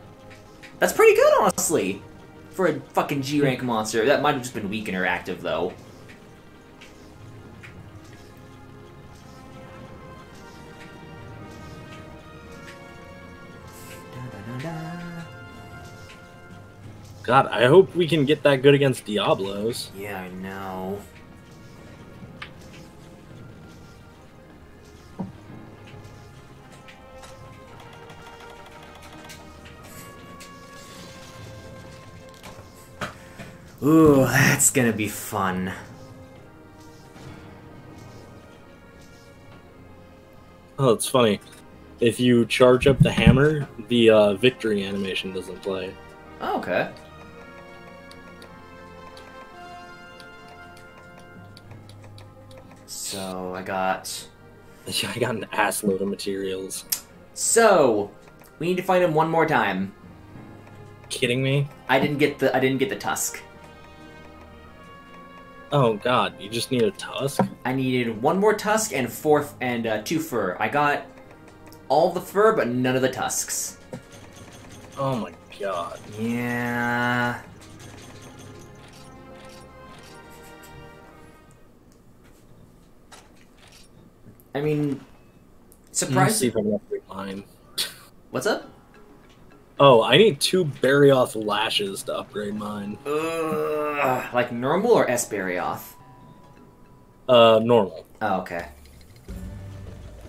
that's pretty good honestly. For a fucking G rank monster. That might have just been weak interactive though. God, I hope we can get that good against Diablos. Yeah, I know. Ooh, that's gonna be fun. Oh, it's funny. If you charge up the hammer, the uh, victory animation doesn't play. Oh, okay. So I got. I got an ass load of materials. So we need to find him one more time. Kidding me? I didn't get the I didn't get the tusk. Oh god, you just need a tusk? I needed one more tusk and fourth and uh, two fur. I got all the fur, but none of the tusks. Oh my god. Yeah. I mean, Let's see if I'm gonna mine. What's up? Oh, I need two Barioth lashes to upgrade mine. Like normal or Esperioth? Uh, normal. Oh, okay.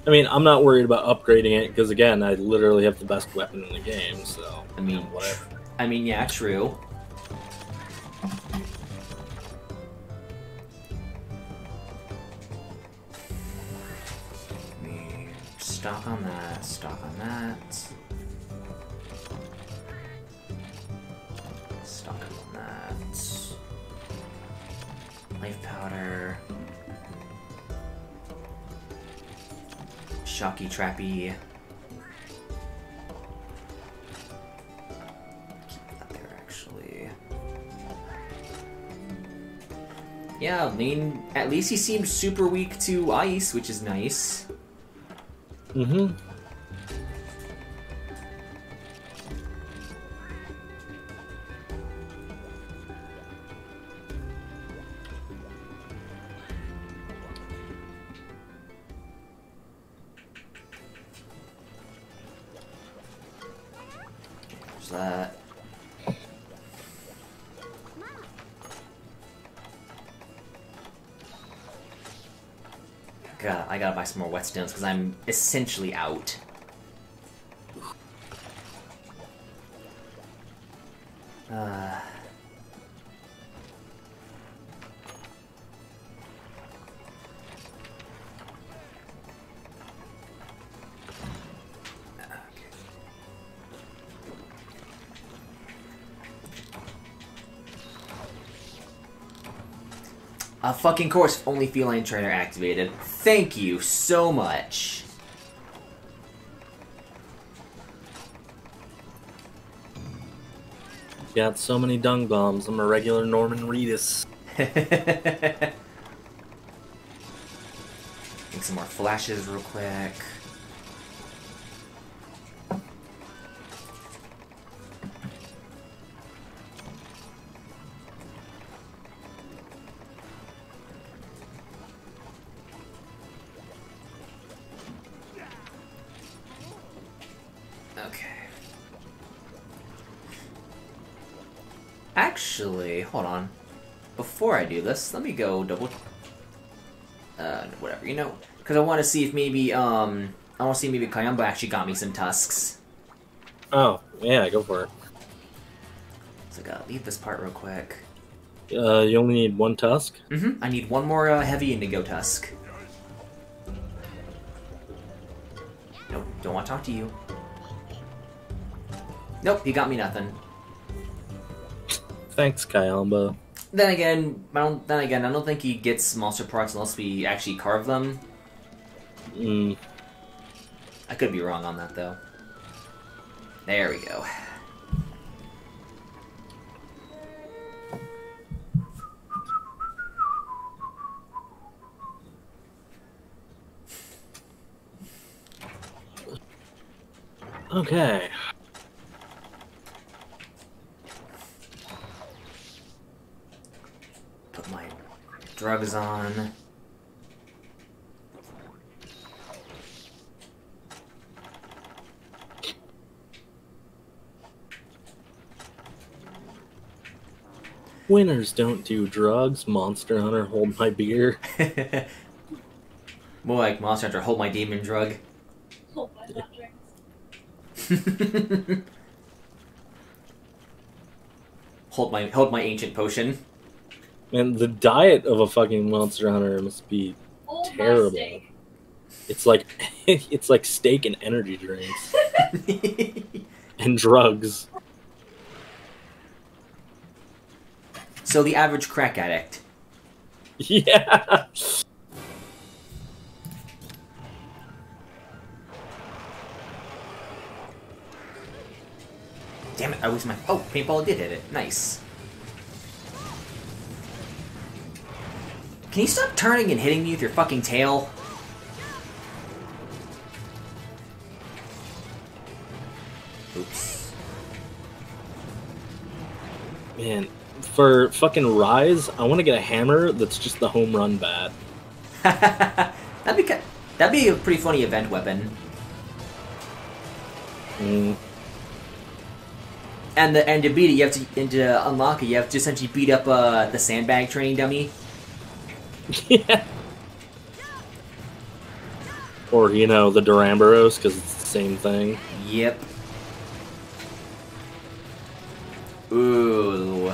I mean, I'm not worried about upgrading it because again, I literally have the best weapon in the game. So I mean, whatever. I mean, yeah, true. Stock on that. Stock on that. Stock on that. Life powder. Shocky trappy. Keep that there, actually. Yeah, I mean, at least he seems super weak to ice, which is nice. Mm-hmm. Some more whetstones because I'm essentially out. Uh, A fucking course, only feline trainer activated. Thank you so much. Got so many dung bombs. I'm a regular Norman Reedus. Make some more flashes real quick. Do this, let me go double. Uh, whatever, you know, because I want to see if maybe um, I want to see maybe Kayamba actually got me some tusks. Oh, yeah, go for it. So I gotta leave this part real quick. Uh, you only need one tusk? Mm-hmm. I need one more uh, heavy indigo tusk. Nope, don't want to talk to you. Nope, you got me nothing. Thanks, Kayamba. Then again, I don't. Then again, I don't think he gets monster parts unless we actually carve them. Mm, I could be wrong on that though. There we go. okay. Put my drugs on. Winners don't do drugs. Monster Hunter, hold my beer. More like Monster Hunter, hold my demon drug. Oh, my God, drinks. hold my hold my ancient potion. And the diet of a fucking Monster Hunter must be Oh, terrible. It's like it's like steak and energy drinks and drugs. so the average crack addict. Yeah. Damn it! I was my oh paintball did hit it. Nice. Can you stop turning and hitting me with your fucking tail? Oops. Man, for fucking Rise, I want to get a hammer that's just the home run bat. that'd be that'd be a pretty funny event weapon. Mm, And the and to beat it, you have to and to unlock it, you have to essentially beat up uh, the sandbag training dummy. yeah. Or, you know, the Duramboros, because it's the same thing. Yep. Ooh.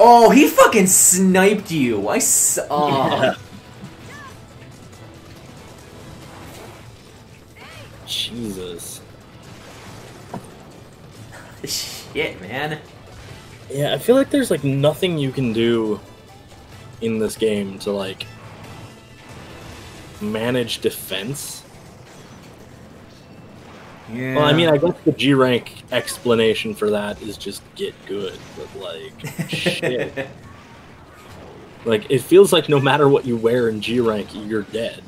Oh, he fucking sniped you. I saw. Jesus. Shit, man. Yeah, I feel like there's like nothing you can do in this game to like manage defense. Yeah. Well, I mean, I guess the G rank explanation for that is just get good, but like, shit. Like, it feels like no matter what you wear in G rank, you're dead.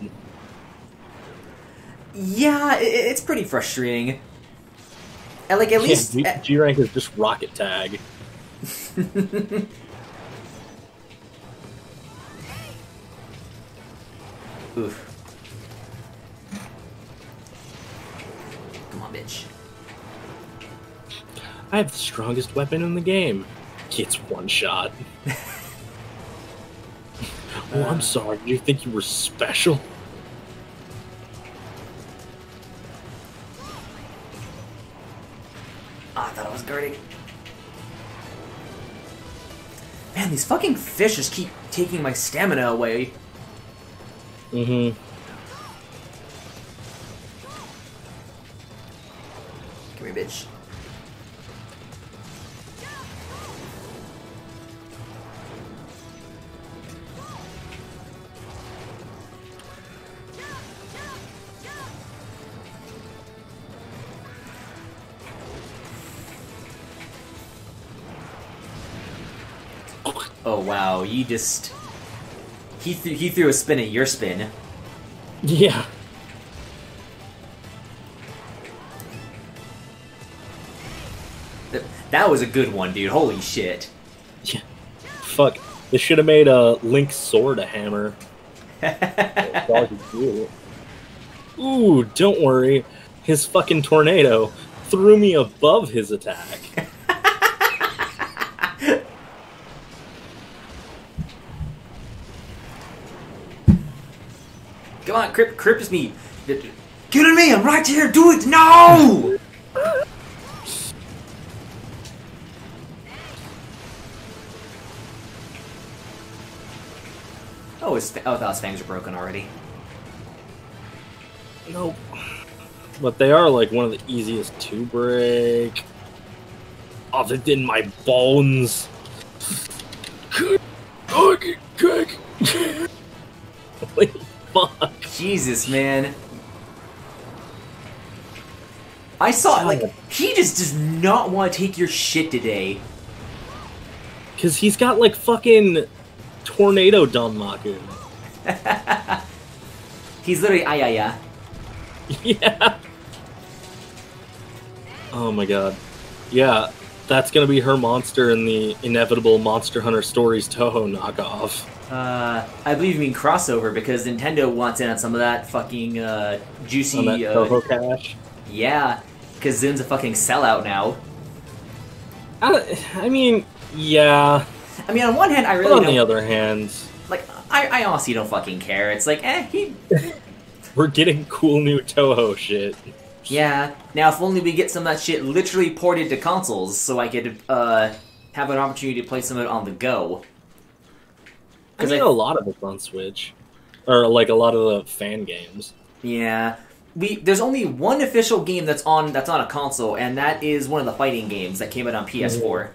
yeah, it's pretty frustrating. And like at least. G rank is just rocket tag. Oof. Come on, bitch. I have the strongest weapon in the game. Gets one shot. oh, I'm sorry. You think you were special? Oh, I thought I was guarding. Man, these fucking fish just keep taking my stamina away. Mm-hmm. Come here, bitch. Oh wow, you just he th- he threw a spin at your spin. Yeah. Th- That was a good one, dude. Holy shit. Yeah. Fuck. They should have made a Link sword a hammer. That's all he do. Ooh, don't worry. His fucking tornado threw me above his attack. Come on, Crip, Crip is me. Get at me, I'm right here, do it! No! oh, his, oh, I thought his fangs were broken already. Nope. But they are like one of the easiest to break. Oh, they did my bones. Holy fuck. Jesus, man. I saw, like, he just does not want to take your shit today. Because he's got like fucking tornado Danmaku. He's literally ah, ayaya. yeah. Oh my god. Yeah, that's gonna be her monster in the inevitable Monster Hunter Stories Touhou knockoff. Uh, I believe you mean crossover because Nintendo wants in on some of that fucking uh, juicy. That uh, Touhou cash. yeah, because ZUN's a fucking sellout now. I, I mean, yeah. I mean, on one hand, I But really on don't the other hand, like. I, I honestly don't fucking care. It's like, eh, he. we're getting cool new Touhou shit. Yeah. Now, if only we get some of that shit literally ported to consoles, so I could uh have an opportunity to play some of it on the go. I 'Cause mean, I- a lot of it's on Switch, or like a lot of the fan games. Yeah. We there's only one official game that's on that's on a console, and that is one of the fighting games that came out on PS4.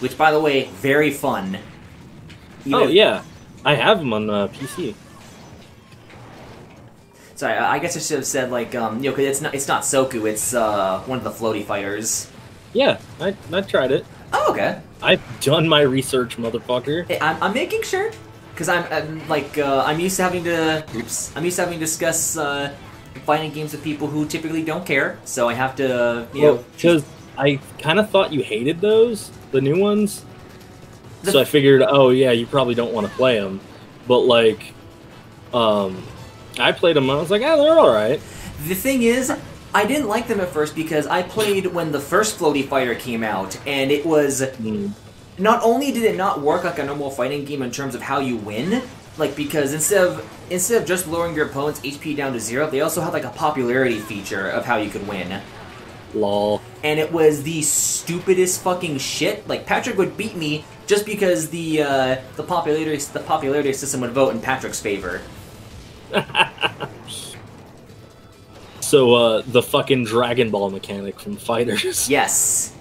Which, by the way, very fun. Even oh yeah, I have them on uh, PC. Sorry, I I guess I should have said like um, you know, 'cause it's not it's not Soku, it's uh one of the floaty fighters. Yeah, I, I tried it. Oh, okay. I've done my research, motherfucker. Hey, I'm, I'm making sure because I'm, I'm like uh, I'm used to having to oops I'm used to having to discuss uh, fighting games with people who typically don't care, so I have to you know because I kind of thought you hated those, the new ones. The- so I figured, oh yeah, you probably don't want to play them. But like, um, I played them. and I was like, ah, they're all right. The thing is, I didn't like them at first because I played when the first floaty fighter came out, and it was Mm. not only did it not work like a normal fighting game in terms of how you win, like because instead of instead of just lowering your opponent's HP down to zero, they also had like a popularity feature of how you could win. Lol. And it was the stupidest fucking shit. Like Patrick would beat me just because the uh, the popularity the popularity system would vote in Patrick's favor. So uh, the fucking Dragon Ball mechanic from Fighters. Yes.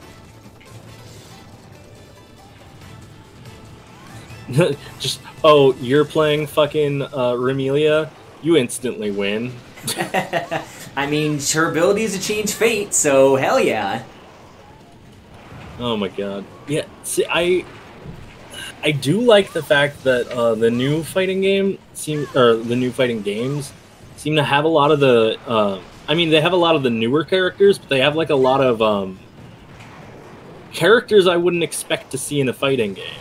Just oh, you're playing fucking uh, Remilia. You instantly win. I mean, her ability is to change fate, so hell yeah. Oh my god. Yeah, see, I I do like the fact that uh, the new fighting game seem or the new fighting games seem to have a lot of the. Uh, I mean, they have a lot of the newer characters, but they have like a lot of um, characters I wouldn't expect to see in a fighting game.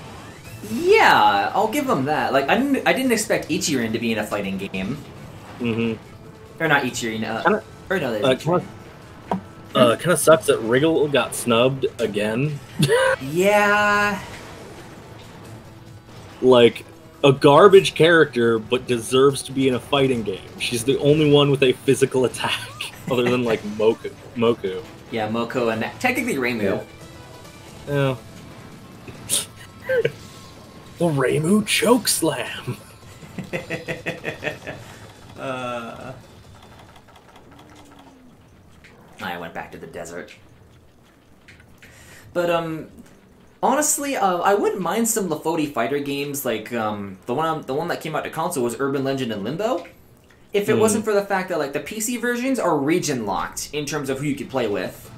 Yeah, I'll give them that. Like, I didn't, I didn't expect Ichirin to be in a fighting game, Mm hmm or not Ichirin. Uh, Kinda- or no, Uh, Ichirin. Uh, kind of sucks that Wriggle got snubbed again. Yeah. like a garbage character, but deserves to be in a fighting game. She's the only one with a physical attack, other than like Mokou. Mokou. Yeah, Mokou and technically Reimu. Yeah. the Reimu choke slam. uh, I went back to the desert. But um, honestly, uh, I wouldn't mind some Lafoti fighter games like um the one the one that came out to console was Urban Legend in Limbo. If it Hmm. wasn't for the fact that like the PC versions are region locked in terms of who you could play with.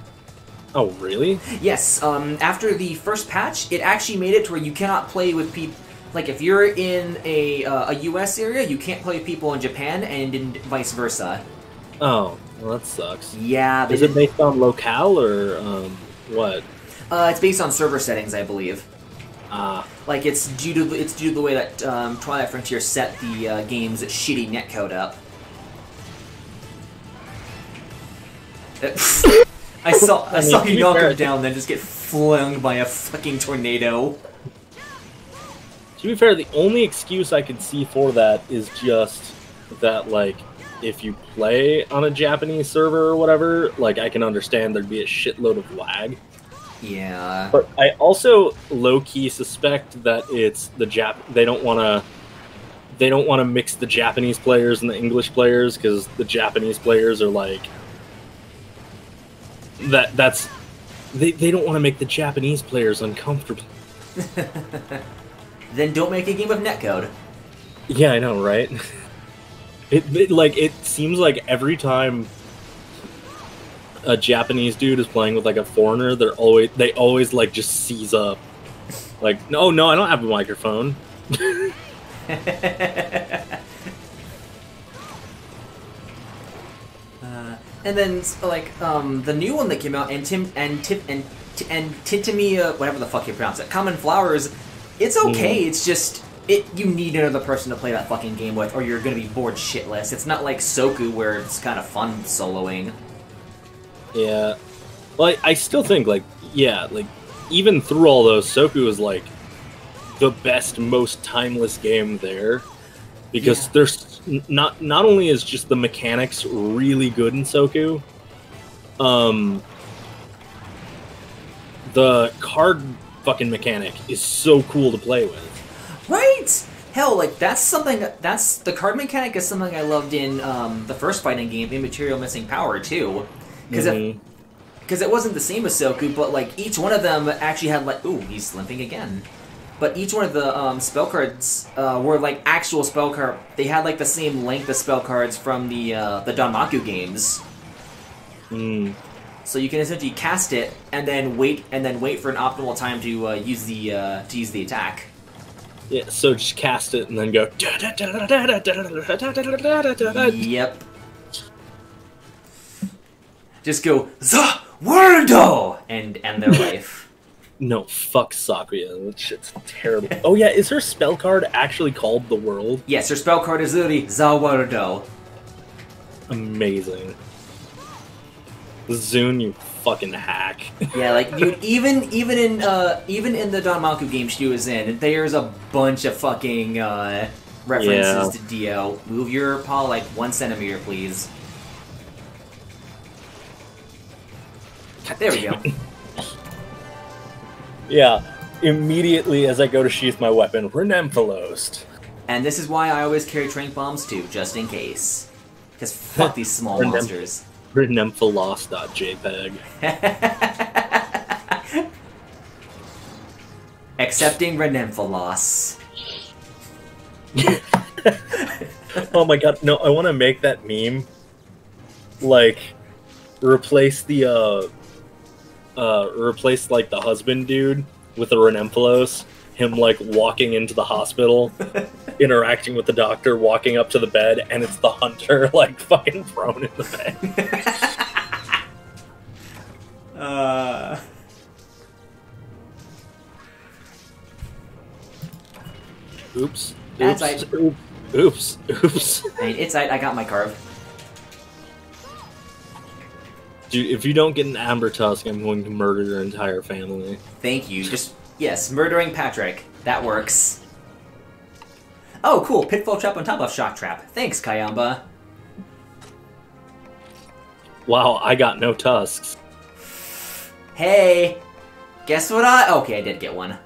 Oh, really? Yes, um, after the first patch, it actually made it to where you cannot play with people. Like, if you're in a, uh, a US area, you can't play with people in Japan, and in vice versa. Oh, well, that sucks. Yeah, Is it based on locale or um, what? uh, it's based on server settings, I believe. Ah, Like, it's due to it's due to the way that um, Twilight Frontier set the uh, game's shitty netcode up. I saw I, I mean, saw you knock him down, then just get flung by a fucking tornado. to be fair, the only excuse I could see for that is just that, like, if you play on a Japanese server or whatever, like, I can understand there'd be a shitload of lag. Yeah. But I also low key suspect that it's the Jap. They don't want to. They don't want to mix the Japanese players and the English players because the Japanese players are like. That that's. They, they don't want to make the Japanese players uncomfortable. Then don't make a game with netcode. Yeah, I know, right? It, it like it seems like every time a Japanese dude is playing with like a foreigner, they're always they always like just seize up. Like, no, no, I don't have a microphone. Uh, and then like um, the new one that came out, and Tim and Tip and and Tintamia, whatever the fuck you pronounce it, Common Flowers. It's okay. It's just it. You need another person to play that fucking game with, or you're gonna be bored shitless. It's not like Soku where it's kind of fun soloing. Yeah. Well, I, I still think like yeah, like even through all those, Soku is like the best, most timeless game there because Yeah. there's not not only is just the mechanics really good in Soku, um, the card fucking mechanic is so cool to play with. Right? Hell, like that's something. That's the card mechanic is something I loved in um, the first fighting game, Immaterial Missing Power, too. Because Mhm. because it wasn't the same as Soku, but like each one of them actually had like, ooh, he's limping again. But each one of the um, spell cards uh, were like actual spell card. They had like the same length of spell cards from the uh, the Danmaku games. Mm. So you can essentially cast it and then wait and then wait for an optimal time to uh, use the uh, to use the attack. Yeah, so just cast it and then go. Yep. Just go the worldo and end their life. No, fuck Sakuya. That shit's terrible. Oh yeah, is her spell card actually called the World? Yes, her spell card is literally the worldo. Amazing. ZUN, you fucking hack. Yeah, like dude, even even in uh even in the Danmaku game she was in, there's a bunch of fucking uh references to Dio. Move your paw like one centimeter, please. There we go. yeah. Immediately as I go to sheath my weapon, Renemphilost. And this is why I always carry trank bombs too, just in case. Because fuck these small Renem- monsters. Renemphilost.jpg. Accepting Renemphalos. oh my god, no, I want to make that meme. Like, replace the, uh, uh, replace, like, the husband dude with the Renemphilos. Him, like, walking into the hospital, interacting with the doctor, walking up to the bed, and it's the hunter, like, fucking prone in the bed. Uh... Oops. Oops. Oops. Oops. Oops. I mean, it's I, I got my carve. Dude, if you don't get an Amber Tusk, I'm going to murder your entire family. Thank you. Just yes, murdering Patrick. That works. Oh, cool. Pitfall trap on top of shock trap. Thanks, Kayamba. Wow, I got no tusks. Hey, guess what? I okay, I did get one.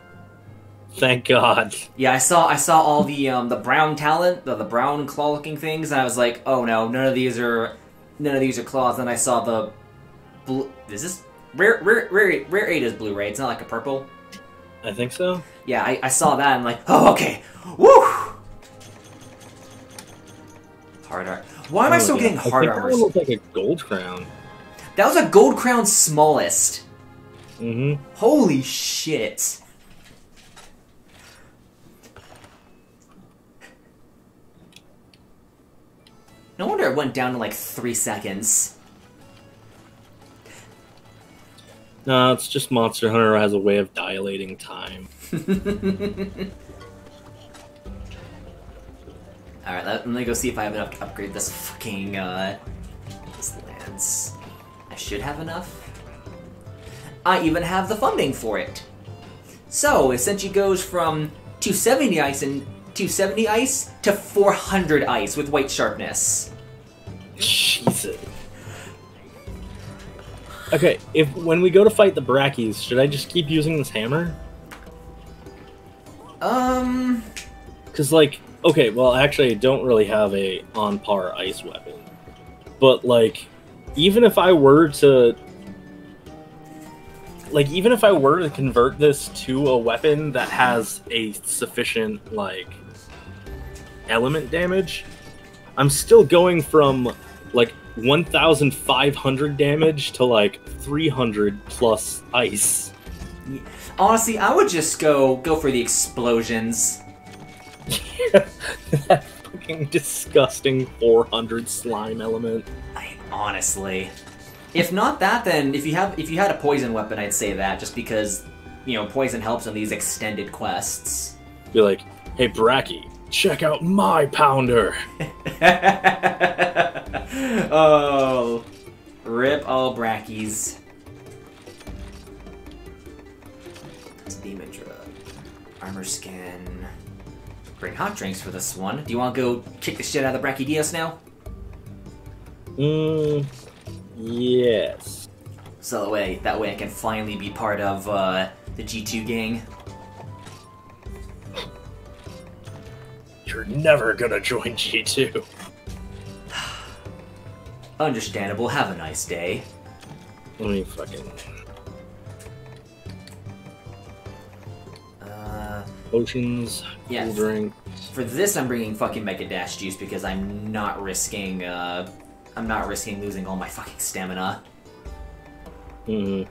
Thank God. Yeah, I saw I saw all the um the brown talent, the, the brown claw looking things, and I was like, oh no, none of these are none of these are claws. Then I saw the blue. Is this rare rare rare rare eight is blue, right? It's not like a purple. I think so. Yeah, I, I saw that. and I'm like, oh okay, woo. Hard art. Why am I Oh, still getting I hard that armor? like a gold crown. That was a gold crown smallest. Mm-hmm. Holy shit. No wonder it went down to like three seconds. No, it's just Monster Hunter has a way of dilating time. Alright, let, let me go see if I have enough to upgrade this fucking, uh, this lance. I should have enough. I even have the funding for it. So, it essentially goes from 270 ice and 270 ice to 400 ice with white sharpness. Jesus. Okay, if when we go to fight the Brackies, should I just keep using this hammer? Um, Because, like, okay, well, actually, I don't really have a on par ice weapon. But, like, even if I were to. Like, even if I were to convert this to a weapon that has a sufficient, like, element damage, I'm still going from, like, 1,500 damage to, like, 300 plus ice. honestly, I would just go go for the explosions. that fucking disgusting 400 slime element. I, honestly, if not that, then if you have if you had a poison weapon, I'd say that just because you know poison helps on these extended quests. Be like, hey, Bracky, check out my pounder. oh, rip all brackies. That's demon drug, armor skin. Bring hot drinks for this one. Do you want to go kick the shit out of the Brachydios now? Mm, yes. So that way, that way I can finally be part of uh, the G2 gang. You're never gonna join G2. Understandable. Have a nice day. Let me fucking. Uh, Potions, Yeah. cool drink. for this, I'm bringing fucking Mega Dash juice because I'm not risking. Uh, I'm not risking losing all my fucking stamina. Mm,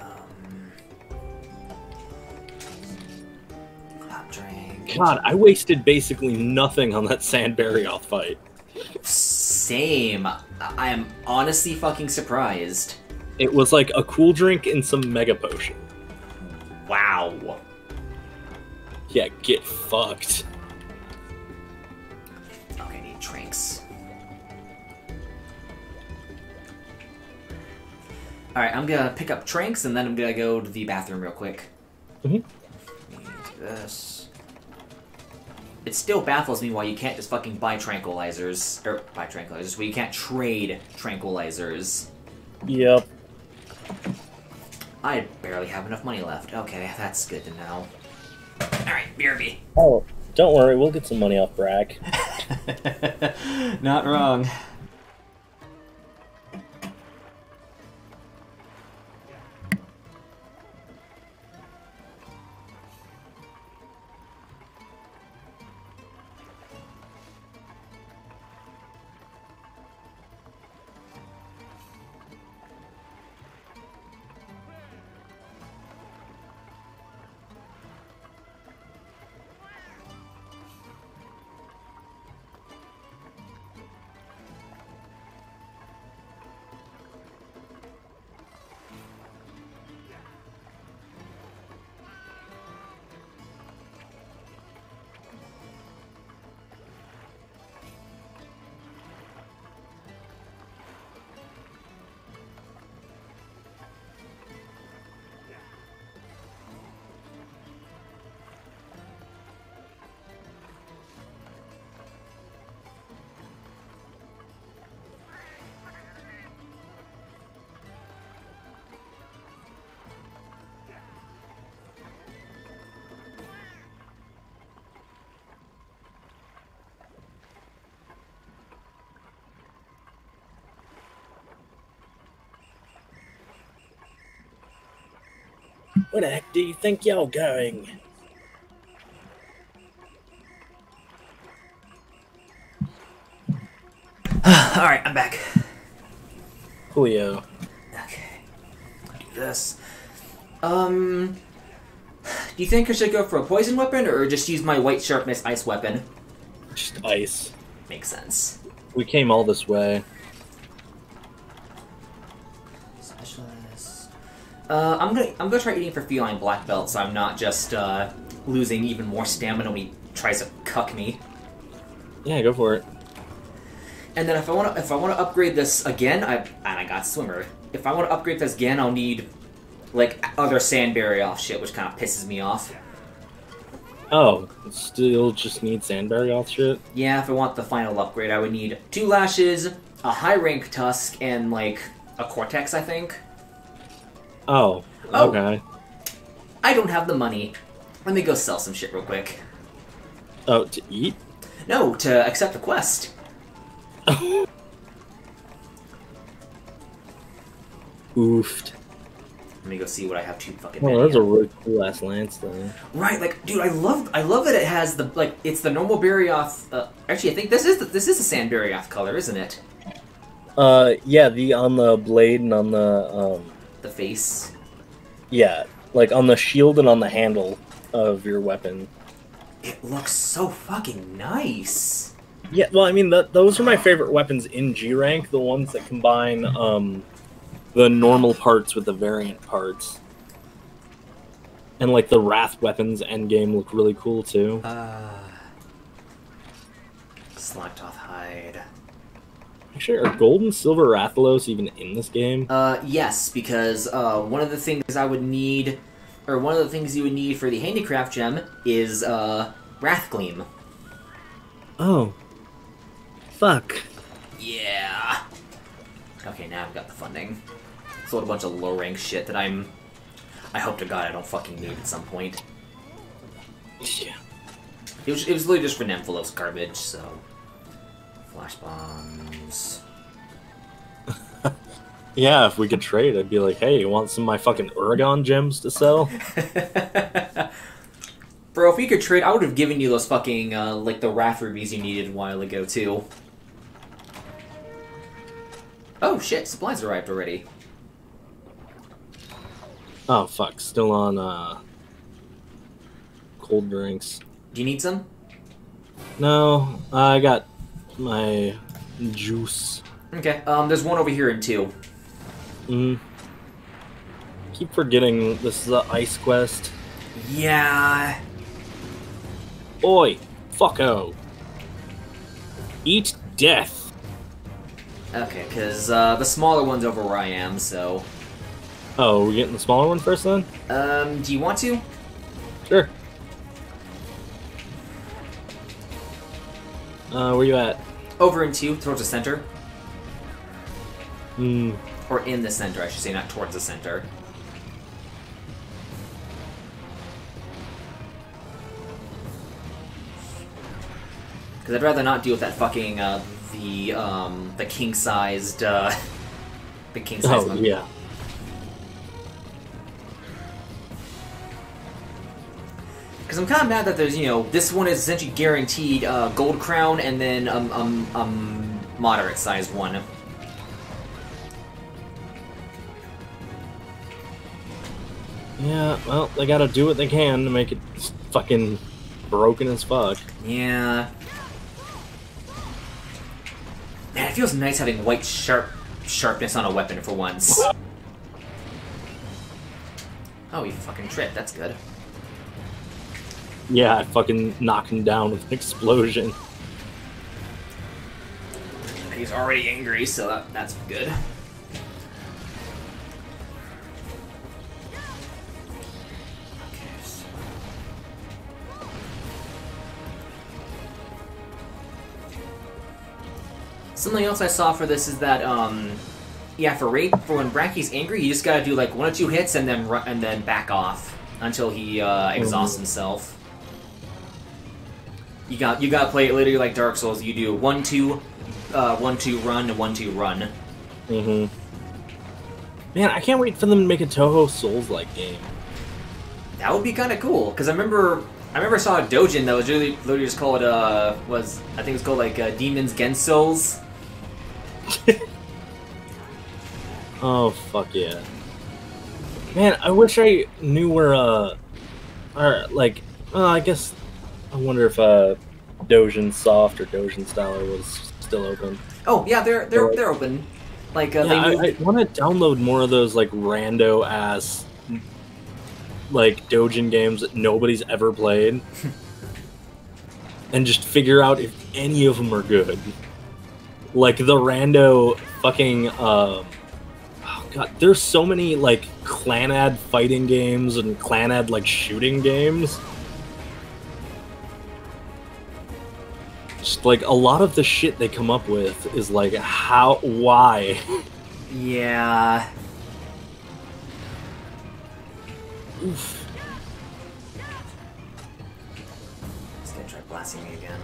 Um, hot drink. God, I wasted basically nothing on that Sandbarioth fight. Same. I am honestly fucking surprised. It was like a cool drink and some mega potion. Wow. Yeah, get fucked. Okay, I need drinks. Alright, I'm gonna pick up Tranks and then I'm gonna go to the bathroom real quick. Mhm. Need this. It still baffles me why you can't just fucking buy tranquilizers. Or buy tranquilizers, where you can't trade tranquilizers. Yep. I barely have enough money left. Okay, that's good to know. Alright, BRB. Oh, don't worry, we'll get some money off Brack. Not wrong. Do you think you're going? Alright, I'm back. Julio. Okay. I'll do this. Um. Do you think I should go for a poison weapon or just use my white sharpness ice weapon? Just ice. Makes sense. We came all this way. Gonna I'm gonna try eating for feline black belt, so I'm not just uh, losing even more stamina when he tries to cuck me. Yeah, go for it. And then if I want to if I want to upgrade this again, I and I got swimmer. If I want to upgrade this again, I'll need like other Sand Barioth shit, which kind of pisses me off. Oh, still just need Sand Barioth shit? Yeah, if I want the final upgrade, I would need two lashes, a high rank tusk, and like a cortex. I think. Oh, Oh. okay. I don't have the money. Let me go sell some shit real quick. Oh, to eat? No, to accept the quest. Oofed. Let me go see what I have to fucking. Many that's a really cool ass lance thing. Right, like, dude, I love, I love that it has the like, it's the normal Barioth. Uh, actually, I think this is the, this is the sand Barioth color, isn't it? Uh, yeah, the on the blade and on the um, The face. Yeah, like on the shield and on the handle of your weapon. It looks so fucking nice. Yeah, well, I mean, th those are my favorite weapons in G rank. The ones that combine um, the normal parts with the variant parts, and like the wrath weapons endgame look really cool too. Uh, Slagtoth hide. Actually, are gold and silver Rathalos even in this game? Uh, yes, because uh, one of the things I would need, or one of the things you would need for the handicraft gem is uh, Wrathgleam. Oh, fuck. Yeah. Okay, now I've got the funding. Sold a bunch of low rank shit that I'm. I hope to God I don't fucking need at some point. Yeah. It was, it was literally just for Nymphalos garbage, so. Flash bombs. Yeah, if we could trade, I'd be like, hey, you want some of my fucking Uragaan gems to sell? Bro, if we could trade, I would have given you those fucking, uh, like the Wrath rubies you needed a while ago, too. Oh shit, supplies arrived already. Oh, fuck. Still on, uh. Cold drinks. Do you need some? No, I got my juice. Okay, um, there's one over here in two. Mm. Keep forgetting this is the ice quest. Yeah. Oi, fucko. Eat death. Okay, because uh, the smaller one's over where I am, so. Oh, we're getting the smaller one first then? Um, do you want to? Sure. Uh, where you at? Over in two, towards the center. Hmm. Or in the center, I should say, not towards the center. Because I'd rather not deal with that fucking, uh, the, um, the king-sized, uh, the king-sized Oh, one. yeah. Because I'm kind of mad that there's, you know, this one is essentially guaranteed uh, gold crown and then um, um, um, moderate sized one. Yeah, well, they gotta do what they can to make it fucking broken as fuck. Yeah. Man, it feels nice having white sharp sharpness on a weapon for once. Oh, you fucking tripped. That's good. Yeah, I fucking knock him down with an explosion. He's already angry, so that, that's good. Something else I saw for this is that, um, yeah, for Ra- for when Bracky's angry, you just gotta do like one or two hits and then and then back off until he uh, exhausts himself. You got you gotta play it literally like Dark Souls. You do one two, uh, one two run, one two run. Mm-hmm. Man, I can't wait for them to make a Touhou Souls-like game. That would be kind of cool because I remember I remember I saw a dojin that was really literally just called uh was I think it's called like uh, Demons Gensouls. Oh fuck yeah. Man, I wish I knew where uh or like uh, I guess I wonder if uh Dojin Soft or Dojin Styler was still open. Oh yeah, they're they're they're open. Like uh, Yeah, they I, I want to download more of those like rando ass like Dojin games that nobody's ever played, and just figure out if any of them are good. Like the rando fucking. Um, oh god, there's so many like Clannad fighting games and Clannad like shooting games. Like a lot of the shit they come up with is like how why yeah. Oof. He's gonna try blasting me again.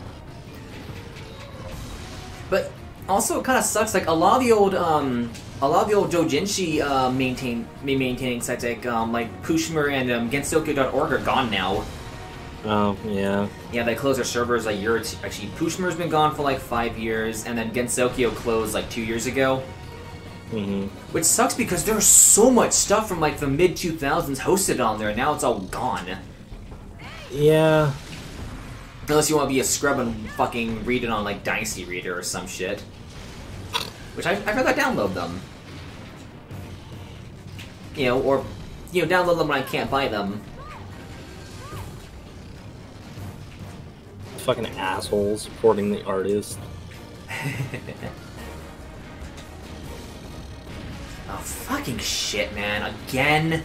But also, it kind of sucks. Like a lot of the old, um, a lot of the old Dojinshi uh, maintain ma- maintaining sites like um, like Pushmer and um, Gensokyo.org are gone now. Oh yeah. Yeah, they closed their servers a year. Or two. Actually, Pushmer's been gone for like five years, and then Gensokyo closed like two years ago. hmm Which sucks because there's so much stuff from like the mid 2000s hosted on there, and now it's all gone. Yeah. Unless you want to be a scrub and fucking read it on like Dynasty Reader or some shit. Which I, I'd rather download them. You know, or, you know, download them when I can't buy them. Fucking assholes supporting the artist. Oh, fucking shit, man. Again?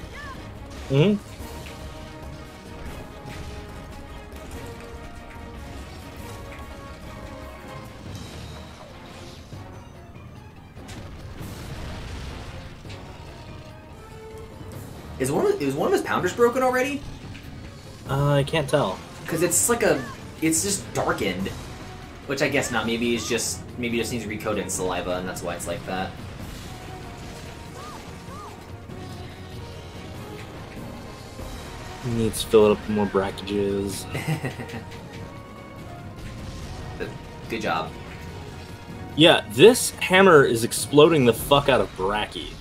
hmm Is one of, is one of his pounders broken already? Uh, I can't tell. Because it's like a. It's just darkened. Which I guess not. Maybe it's just. Maybe it just needs recoded in saliva, and that's why it's like that. Needs to fill it up with more brackages. Good job. Yeah, this hammer is exploding the fuck out of Bracky.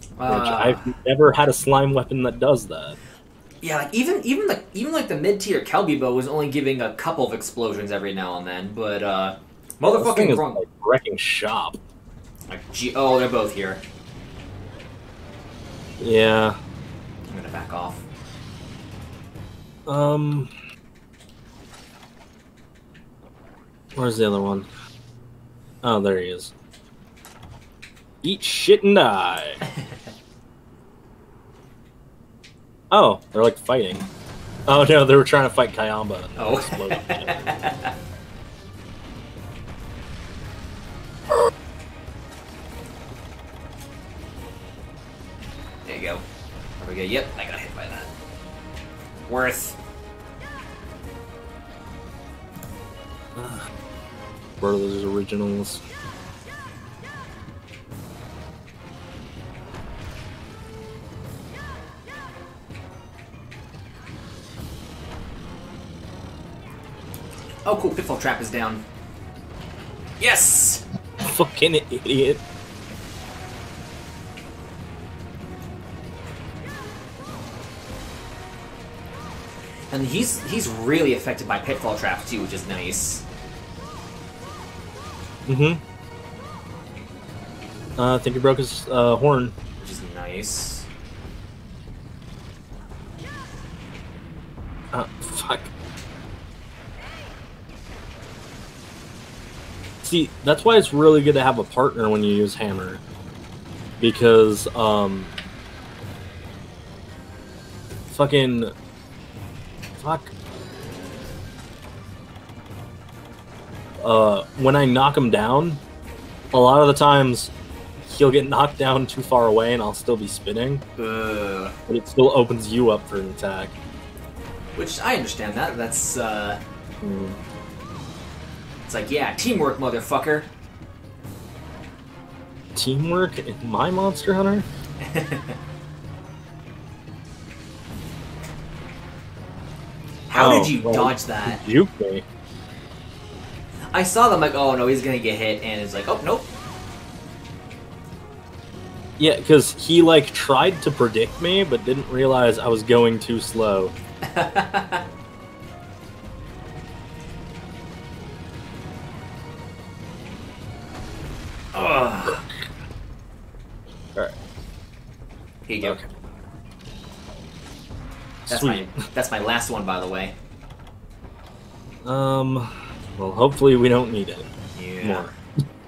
Which Uh, I've never had a slime weapon that does that. Yeah, like even even like even like the mid tier Kelbi bow was only giving a couple of explosions every now and then, but uh, motherfucking wrong. like wrecking shop. Like, gee, oh, they're both here. Yeah. I'm gonna back off. Um. Where's the other one? Oh, there he is. Eat shit and die. oh, they're like fighting. Oh no, they were trying to fight Kayamba. Oh. there you go. There we go. Yep, I got hit by that. Worth. Where are those originals? Oh, cool. Pitfall trap is down. Yes. Fucking idiot. And he's he's really affected by pitfall traps too, which is nice. Mm-hmm. Uh, I think he broke his uh, horn. Which is nice. Uh, fuck. See, that's why it's really good to have a partner when you use hammer. Because, um... Fucking... Fuck. Uh, when I knock him down, a lot of the times he'll get knocked down too far away and I'll still be spinning, but it still opens you up for an attack. Which I understand that. That's uh, Mm. It's like, yeah, teamwork, motherfucker. Teamwork in my Monster Hunter? How oh, did you well, dodge that? You. I saw them like, oh no, he's gonna get hit, and it's like, oh nope. Yeah, because he like tried to predict me, but didn't realize I was going too slow. Ugh. Alright. Here you go. Okay. That's Sweet. my that's my last one, by the way. Um. Well, hopefully we don't need it Yeah. more.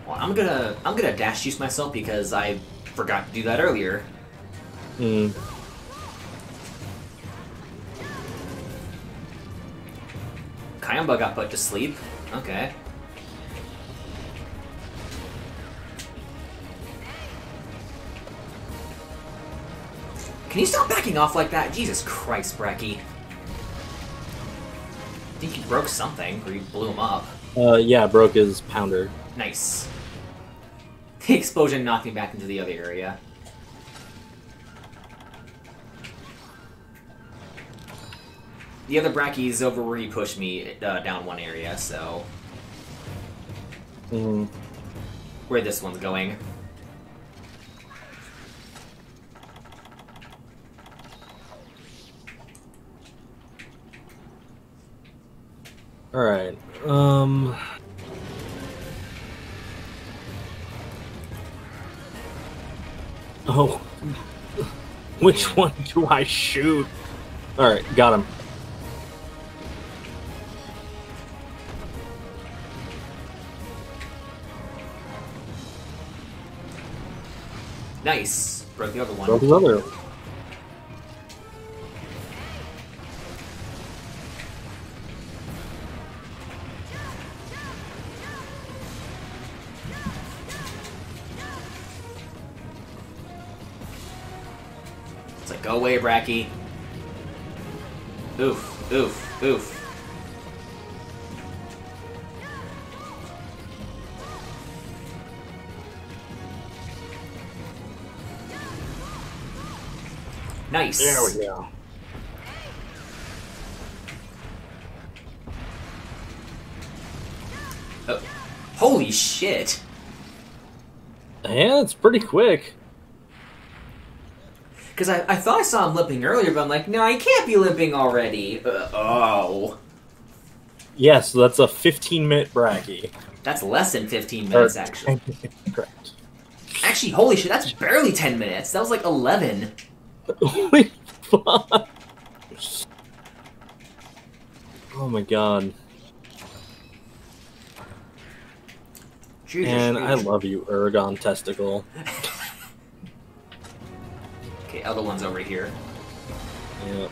Well, I'm gonna I'm gonna dash juice myself because I forgot to do that earlier. Hmm. Kayamba got put to sleep. Okay. Can you stop backing off like that? Jesus Christ, Bracky. I think you broke something, or you blew him up. Uh, yeah, broke his pounder. Nice. The explosion knocked me back into the other area. The other Bracky's over where he pushed me uh, down one area, so Hmm. where this one's going. All right. Um. Oh. Which one do I shoot? All right, got him. Nice. Broke the other one. Broke the other. Go away, Bracky. Oof, oof, oof. Nice. There we go. Oh, holy shit. Yeah, it's pretty quick. Because I, I thought I saw him limping earlier, but I'm like, no, he can't be limping already. Uh, oh. Yes, that's a 15 minute bracky. That's less than 15 minutes, actually. Correct. Actually, holy shit, that's barely 10 minutes. That was like 11. Holy fuck. Oh my god. Jesus, And I love you, Aragon Testicle. Okay, other one's over here. Yeah.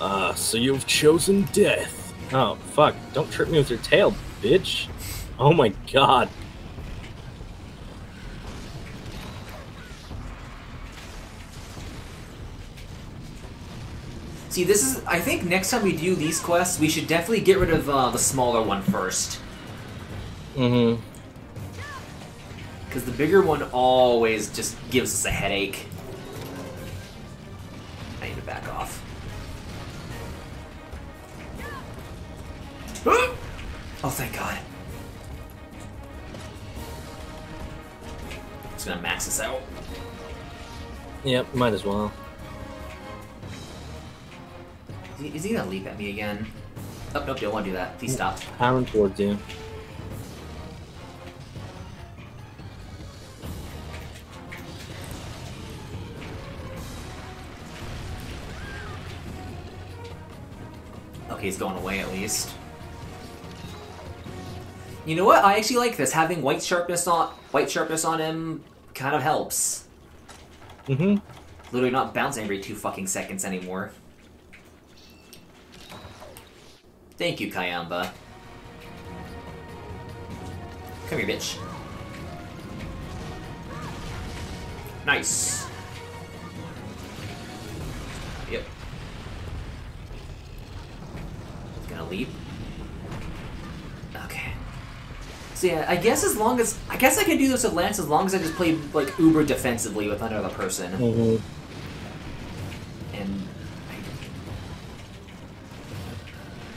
Ah, so you've chosen death. Oh, fuck. Don't trip me with your tail, bitch. Oh my god. See, this is. I think next time we do these quests, we should definitely get rid of uh, the smaller one first. Mm Because the bigger one always just gives us a headache. I need to back off. Oh, thank God. Just gonna max us out. Yep, might as well. Is he, is he gonna leap at me again? Oh, nope, don't want to do that. Please stop. Powering towards you. He's going away at least. You know what? I actually like this. Having white sharpness on white sharpness on him kind of helps. Mm hmm. Literally not bouncing every two fucking seconds anymore. Thank you, Kayamba. Come here, bitch. Nice. Leap. Okay. So yeah, I guess as long as I guess I can do this with Lance as long as I just play like uber defensively with another person. Mhm. And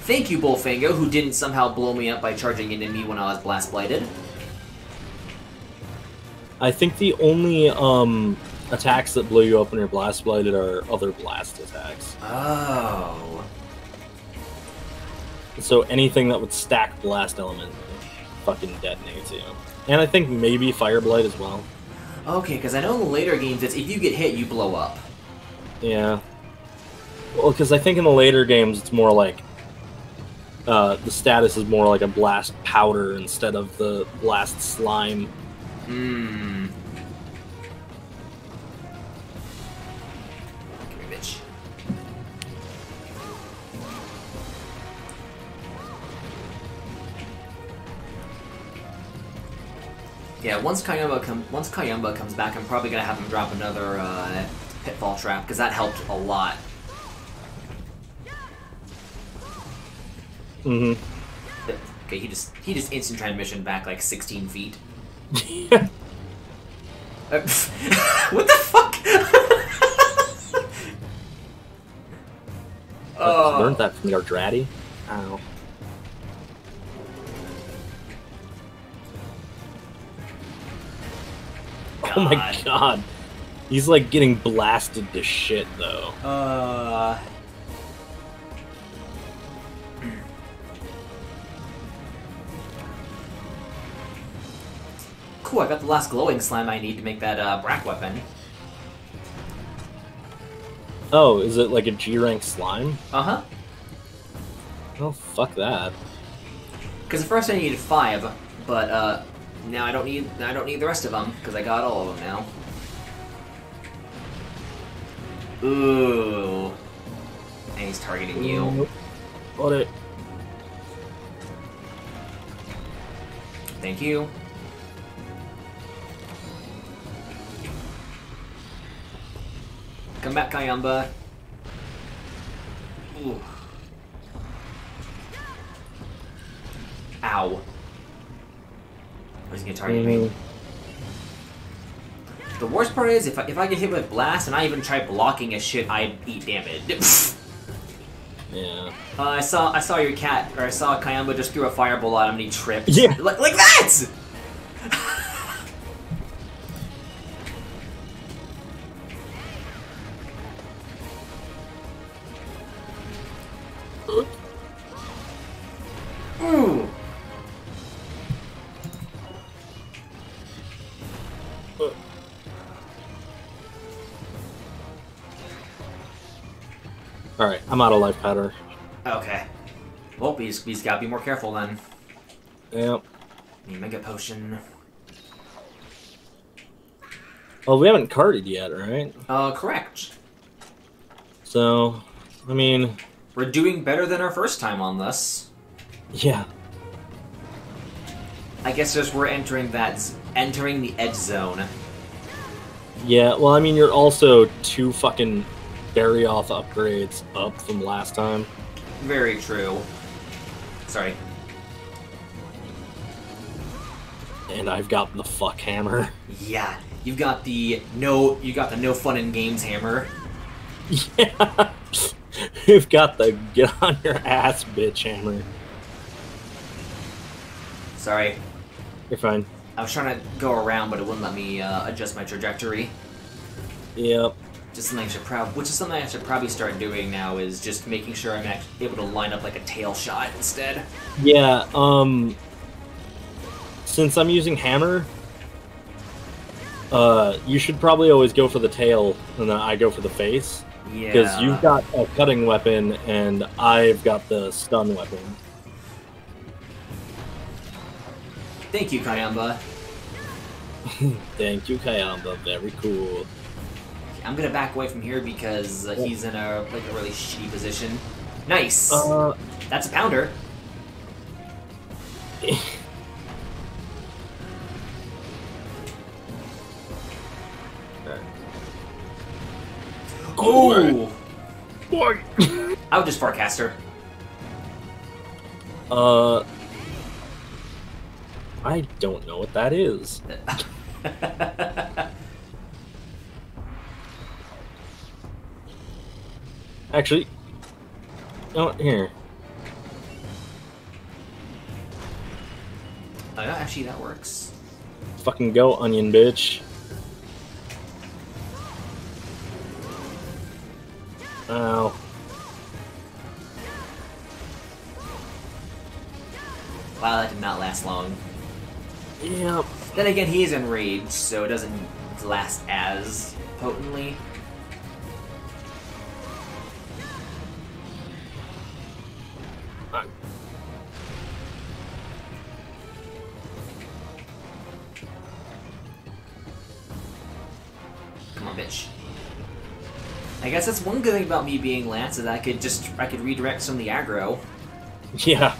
thank you, Bullfango, who didn't somehow blow me up by charging into me when I was blast blighted. I think the only um, attacks that blow you up when you're blast blighted are other blast attacks. Oh. So anything that would stack blast element fucking detonates you. And I think maybe fire blight as well. Okay, because I know in the later games it's if you get hit, you blow up. Yeah. Well, because I think in the later games it's more like uh, the status is more like a blast powder instead of the blast slime. Hmm. Yeah, once Kayamba com- once Kayamba comes back, I'm probably gonna have him drop another uh, pitfall trap because that helped a lot. hmm But- okay, he just he just instant transmission back like 16 feet. Uh, what the fuck? oh. Learned that from Yardratty. Ow. Oh my God. god. He's like getting blasted to shit though. Uh. Cool, I got the last glowing slime I need to make that uh, Brack weapon. Oh, is it like a G rank slime? Uh huh. Oh, fuck that. Because at first I needed five, but uh, now I don't need I don't need the rest of them because I got all of them now. Ooh. And he's targeting you. Got it. Thank you. Come back, Kayamba. Ooh. Ow. He's gonna target me. Mhm. The worst part is, if I, if I get hit with blast and I even try blocking his shit, I eat damage. Yeah. uh, I saw I saw your cat, or I saw Kayamba just threw a fireball at him and he tripped. Yeah. Like, like that! I'm out of life powder. Okay. Well, we just, we just gotta be more careful then. Yep. Need Mega Potion. Well, we haven't carded yet, right? Uh, correct. So, I mean, We're doing better than our first time on this. yeah. I guess just we're entering that, entering the edge zone. Yeah, well, I mean, you're also two fucking Barioth upgrades up from last time. Very true. Sorry. And I've got the fuck hammer. Yeah, you've got the no, you got the no fun in games hammer. yeah. You've got the get on your ass, bitch hammer. Sorry, You're fine. I was trying to go around, but it wouldn't let me uh, adjust my trajectory. Yep. Just something I should prob, which is something I should probably start doing now. Is just making sure I'm actually able to line up like a tail shot instead. Yeah, um since I'm using hammer, uh you should probably always go for the tail and then I go for the face. Yeah. Because you've got a cutting weapon and I've got the stun weapon. Thank you, Kayamba. Thank you, Kayamba. Very cool. I'm gonna back away from here because uh, he's in a like a really shitty position. Nice. Uh That's a pounder. Oh! boy. I would just forecaster. uh I don't know what that is. Actually, oh here. Oh, actually, that works. Fucking go, onion bitch. Ow. Wow, that did not last long. Yep. Then again, he is enraged, so it doesn't last as potently. Bitch. I guess that's one good thing about me being Lance is I could just I could redirect some of the aggro. Yeah.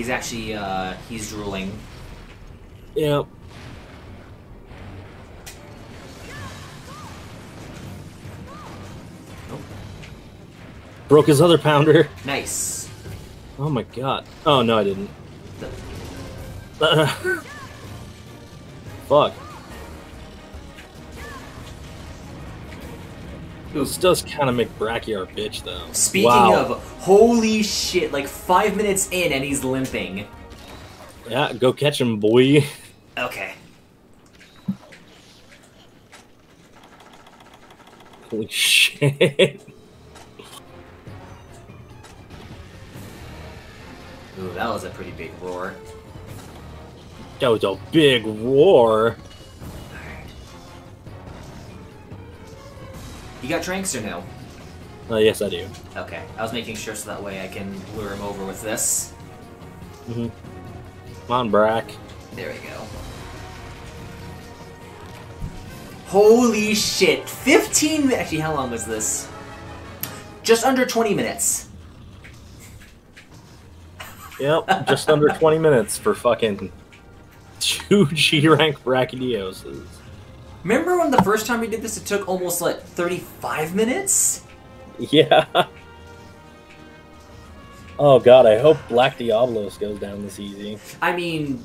He's actually uh he's drooling. Yep. Broke his other pounder. Nice. Oh my god. Oh no, I didn't. The- Fuck. This does kind of make Brachiar a bitch, though. Speaking Wow. of, holy shit! Like five minutes in and he's limping. Yeah, go catch him, boy. Okay. Holy shit. Ooh, that was a pretty big roar. That was a big roar. Got Tranks or no? Uh, yes, I do. Okay, I was making sure so that way I can lure him over with this. Mm-hmm. Come on, Brack. There we go. Holy shit! 15 mi- Actually, how long was this? Just under 20 minutes. Yep, just under 20 minutes for fucking two G rank Brachydioses. Remember when the first time we did this, it took almost like 35 minutes? Yeah. Oh god, I hope Black Diablos goes down this easy. I mean,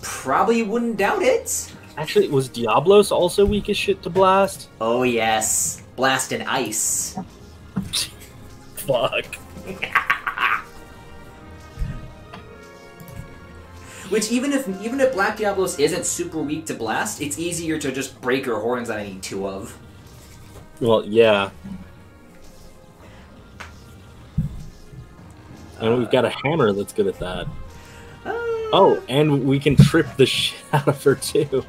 probably wouldn't doubt it. Actually, was Diablos also weak as shit to blast? Oh, yes. Blast and ice. Fuck. Which even if even if Black Diablos isn't super weak to blast, it's easier to just break her horns that I need two of. Well, yeah. And we've got a hammer that's good at that. Uh, Oh, and we can trip the shit out of her too.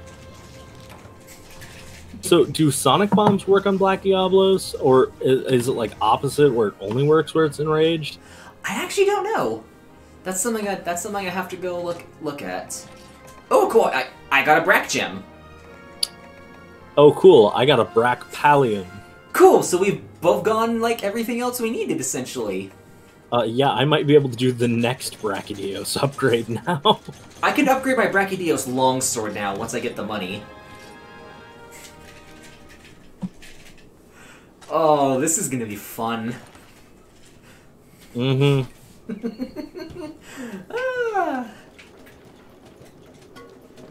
So, do sonic bombs work on Black Diablos, or is it like opposite, where it only works where it's enraged? I actually don't know. That's something I that's something I have to go look look at. Oh, cool! I I got a Brack gem. Oh, cool! I got a Brack Pallium. Cool. So we've both gone like everything else we needed essentially. Uh, yeah, I might be able to do the next Brachydios upgrade now. I can upgrade my Brachydios longsword now once I get the money. Oh, this is gonna be fun. mm-hmm. Ah.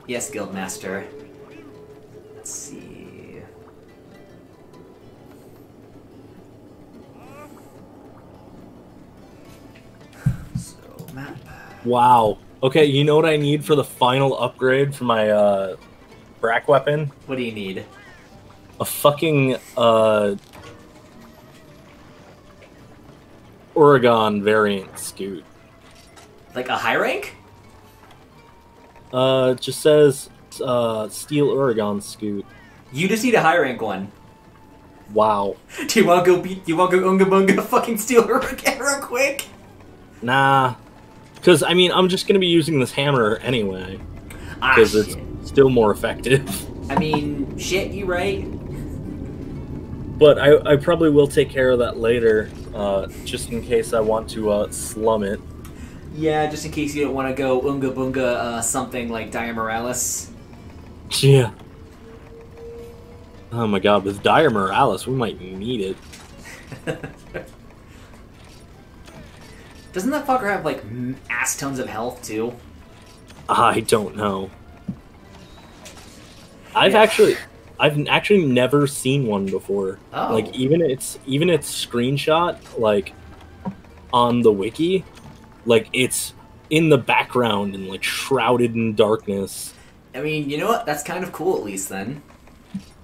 Yes, Guildmaster. Let's see. So, map. Wow. Okay, you know what I need for the final upgrade for my uh, Brack weapon? What do you need? A fucking uh, Uragaan variant scoot. Like a high rank? Uh, it just says uh, Steel Uragaan scoot. You just need a high rank one. Wow. Do you want to go beat? Do you want to go unga bunga fucking Steel Uragaan real quick? Nah. Because, I mean, I'm just going to be using this hammer anyway. Ah, Because it's still more effective. I mean, shit. You right? but I, I probably will take care of that later, uh, just in case I want to uh, slum it. Yeah, just in case you don't want to go Unga Bunga uh, something like Dire Miralis. Yeah. Oh my god, with Dire Miralis, we might need it. Doesn't that fucker have like ass tons of health too? I don't know. I've Yeah. actually, I've actually never seen one before. Oh. Like even its even its screenshot, like on the wiki, like it's in the background and like shrouded in darkness. I mean, you know what? That's kind of cool at least then.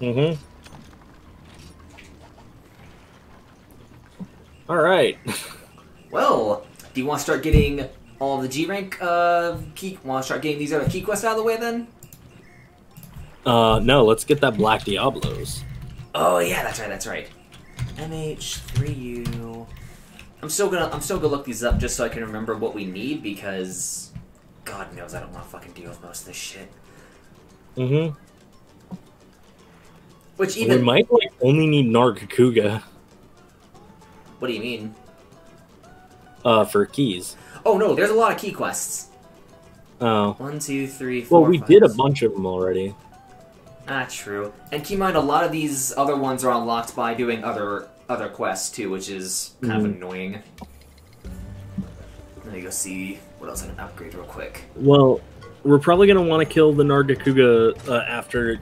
Mm-hmm. All right. Well, do you want to start getting all the G rank uh key? Want to start getting these other key quests out of the way then? Uh, no, let's get that Black Diablos. Oh yeah, that's right, that's right. MH3U. I'm still gonna I'm still gonna look these up just so I can remember what we need because God knows I don't want to fucking deal with most of this shit. Mm-hmm. Which even We might like only need Nargacuga what do you mean? uh for keys. Oh no, there's a lot of key quests. Oh. One, two, three, four. Well, we five, did a bunch of them already. Ah, true. And keep in mind, a lot of these other ones are unlocked by doing other other quests too, which is kind of Mhm. annoying. Let me go see what else I can upgrade real quick. Well, we're probably gonna want to kill the Nargacuga uh, after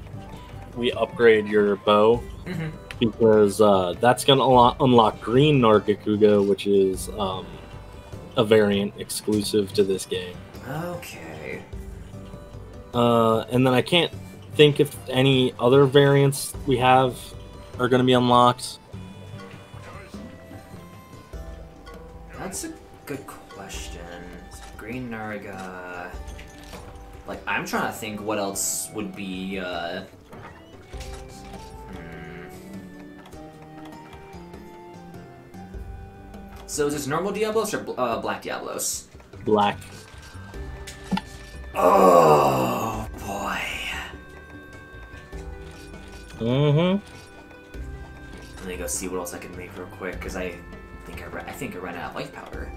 we upgrade your bow Mhm. because uh, that's gonna unlock, unlock green Nargacuga, which is um, a variant exclusive to this game. Okay. Uh, and then I can't think if any other variants we have are gonna be unlocked. That's a good question. Green Narga. Like, I'm trying to think what else would be, uh. hmm. So is this normal Diablos or uh, Black Diablos? Black. Oh boy. Mm-hmm. Let me go see what else I can make real quick, because I think I, I think I ran out of life powder.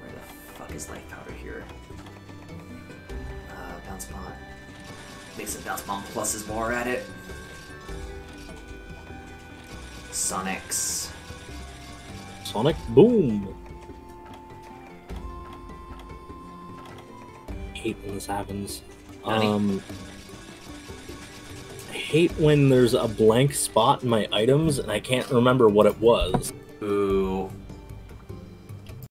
Where the fuck is life powder here? Uh, bounce bomb. Make some bounce bomb pluses while we're at it. Sonics. Sonic Boom. Hate when this happens. Um, I hate when there's a blank spot in my items and I can't remember what it was.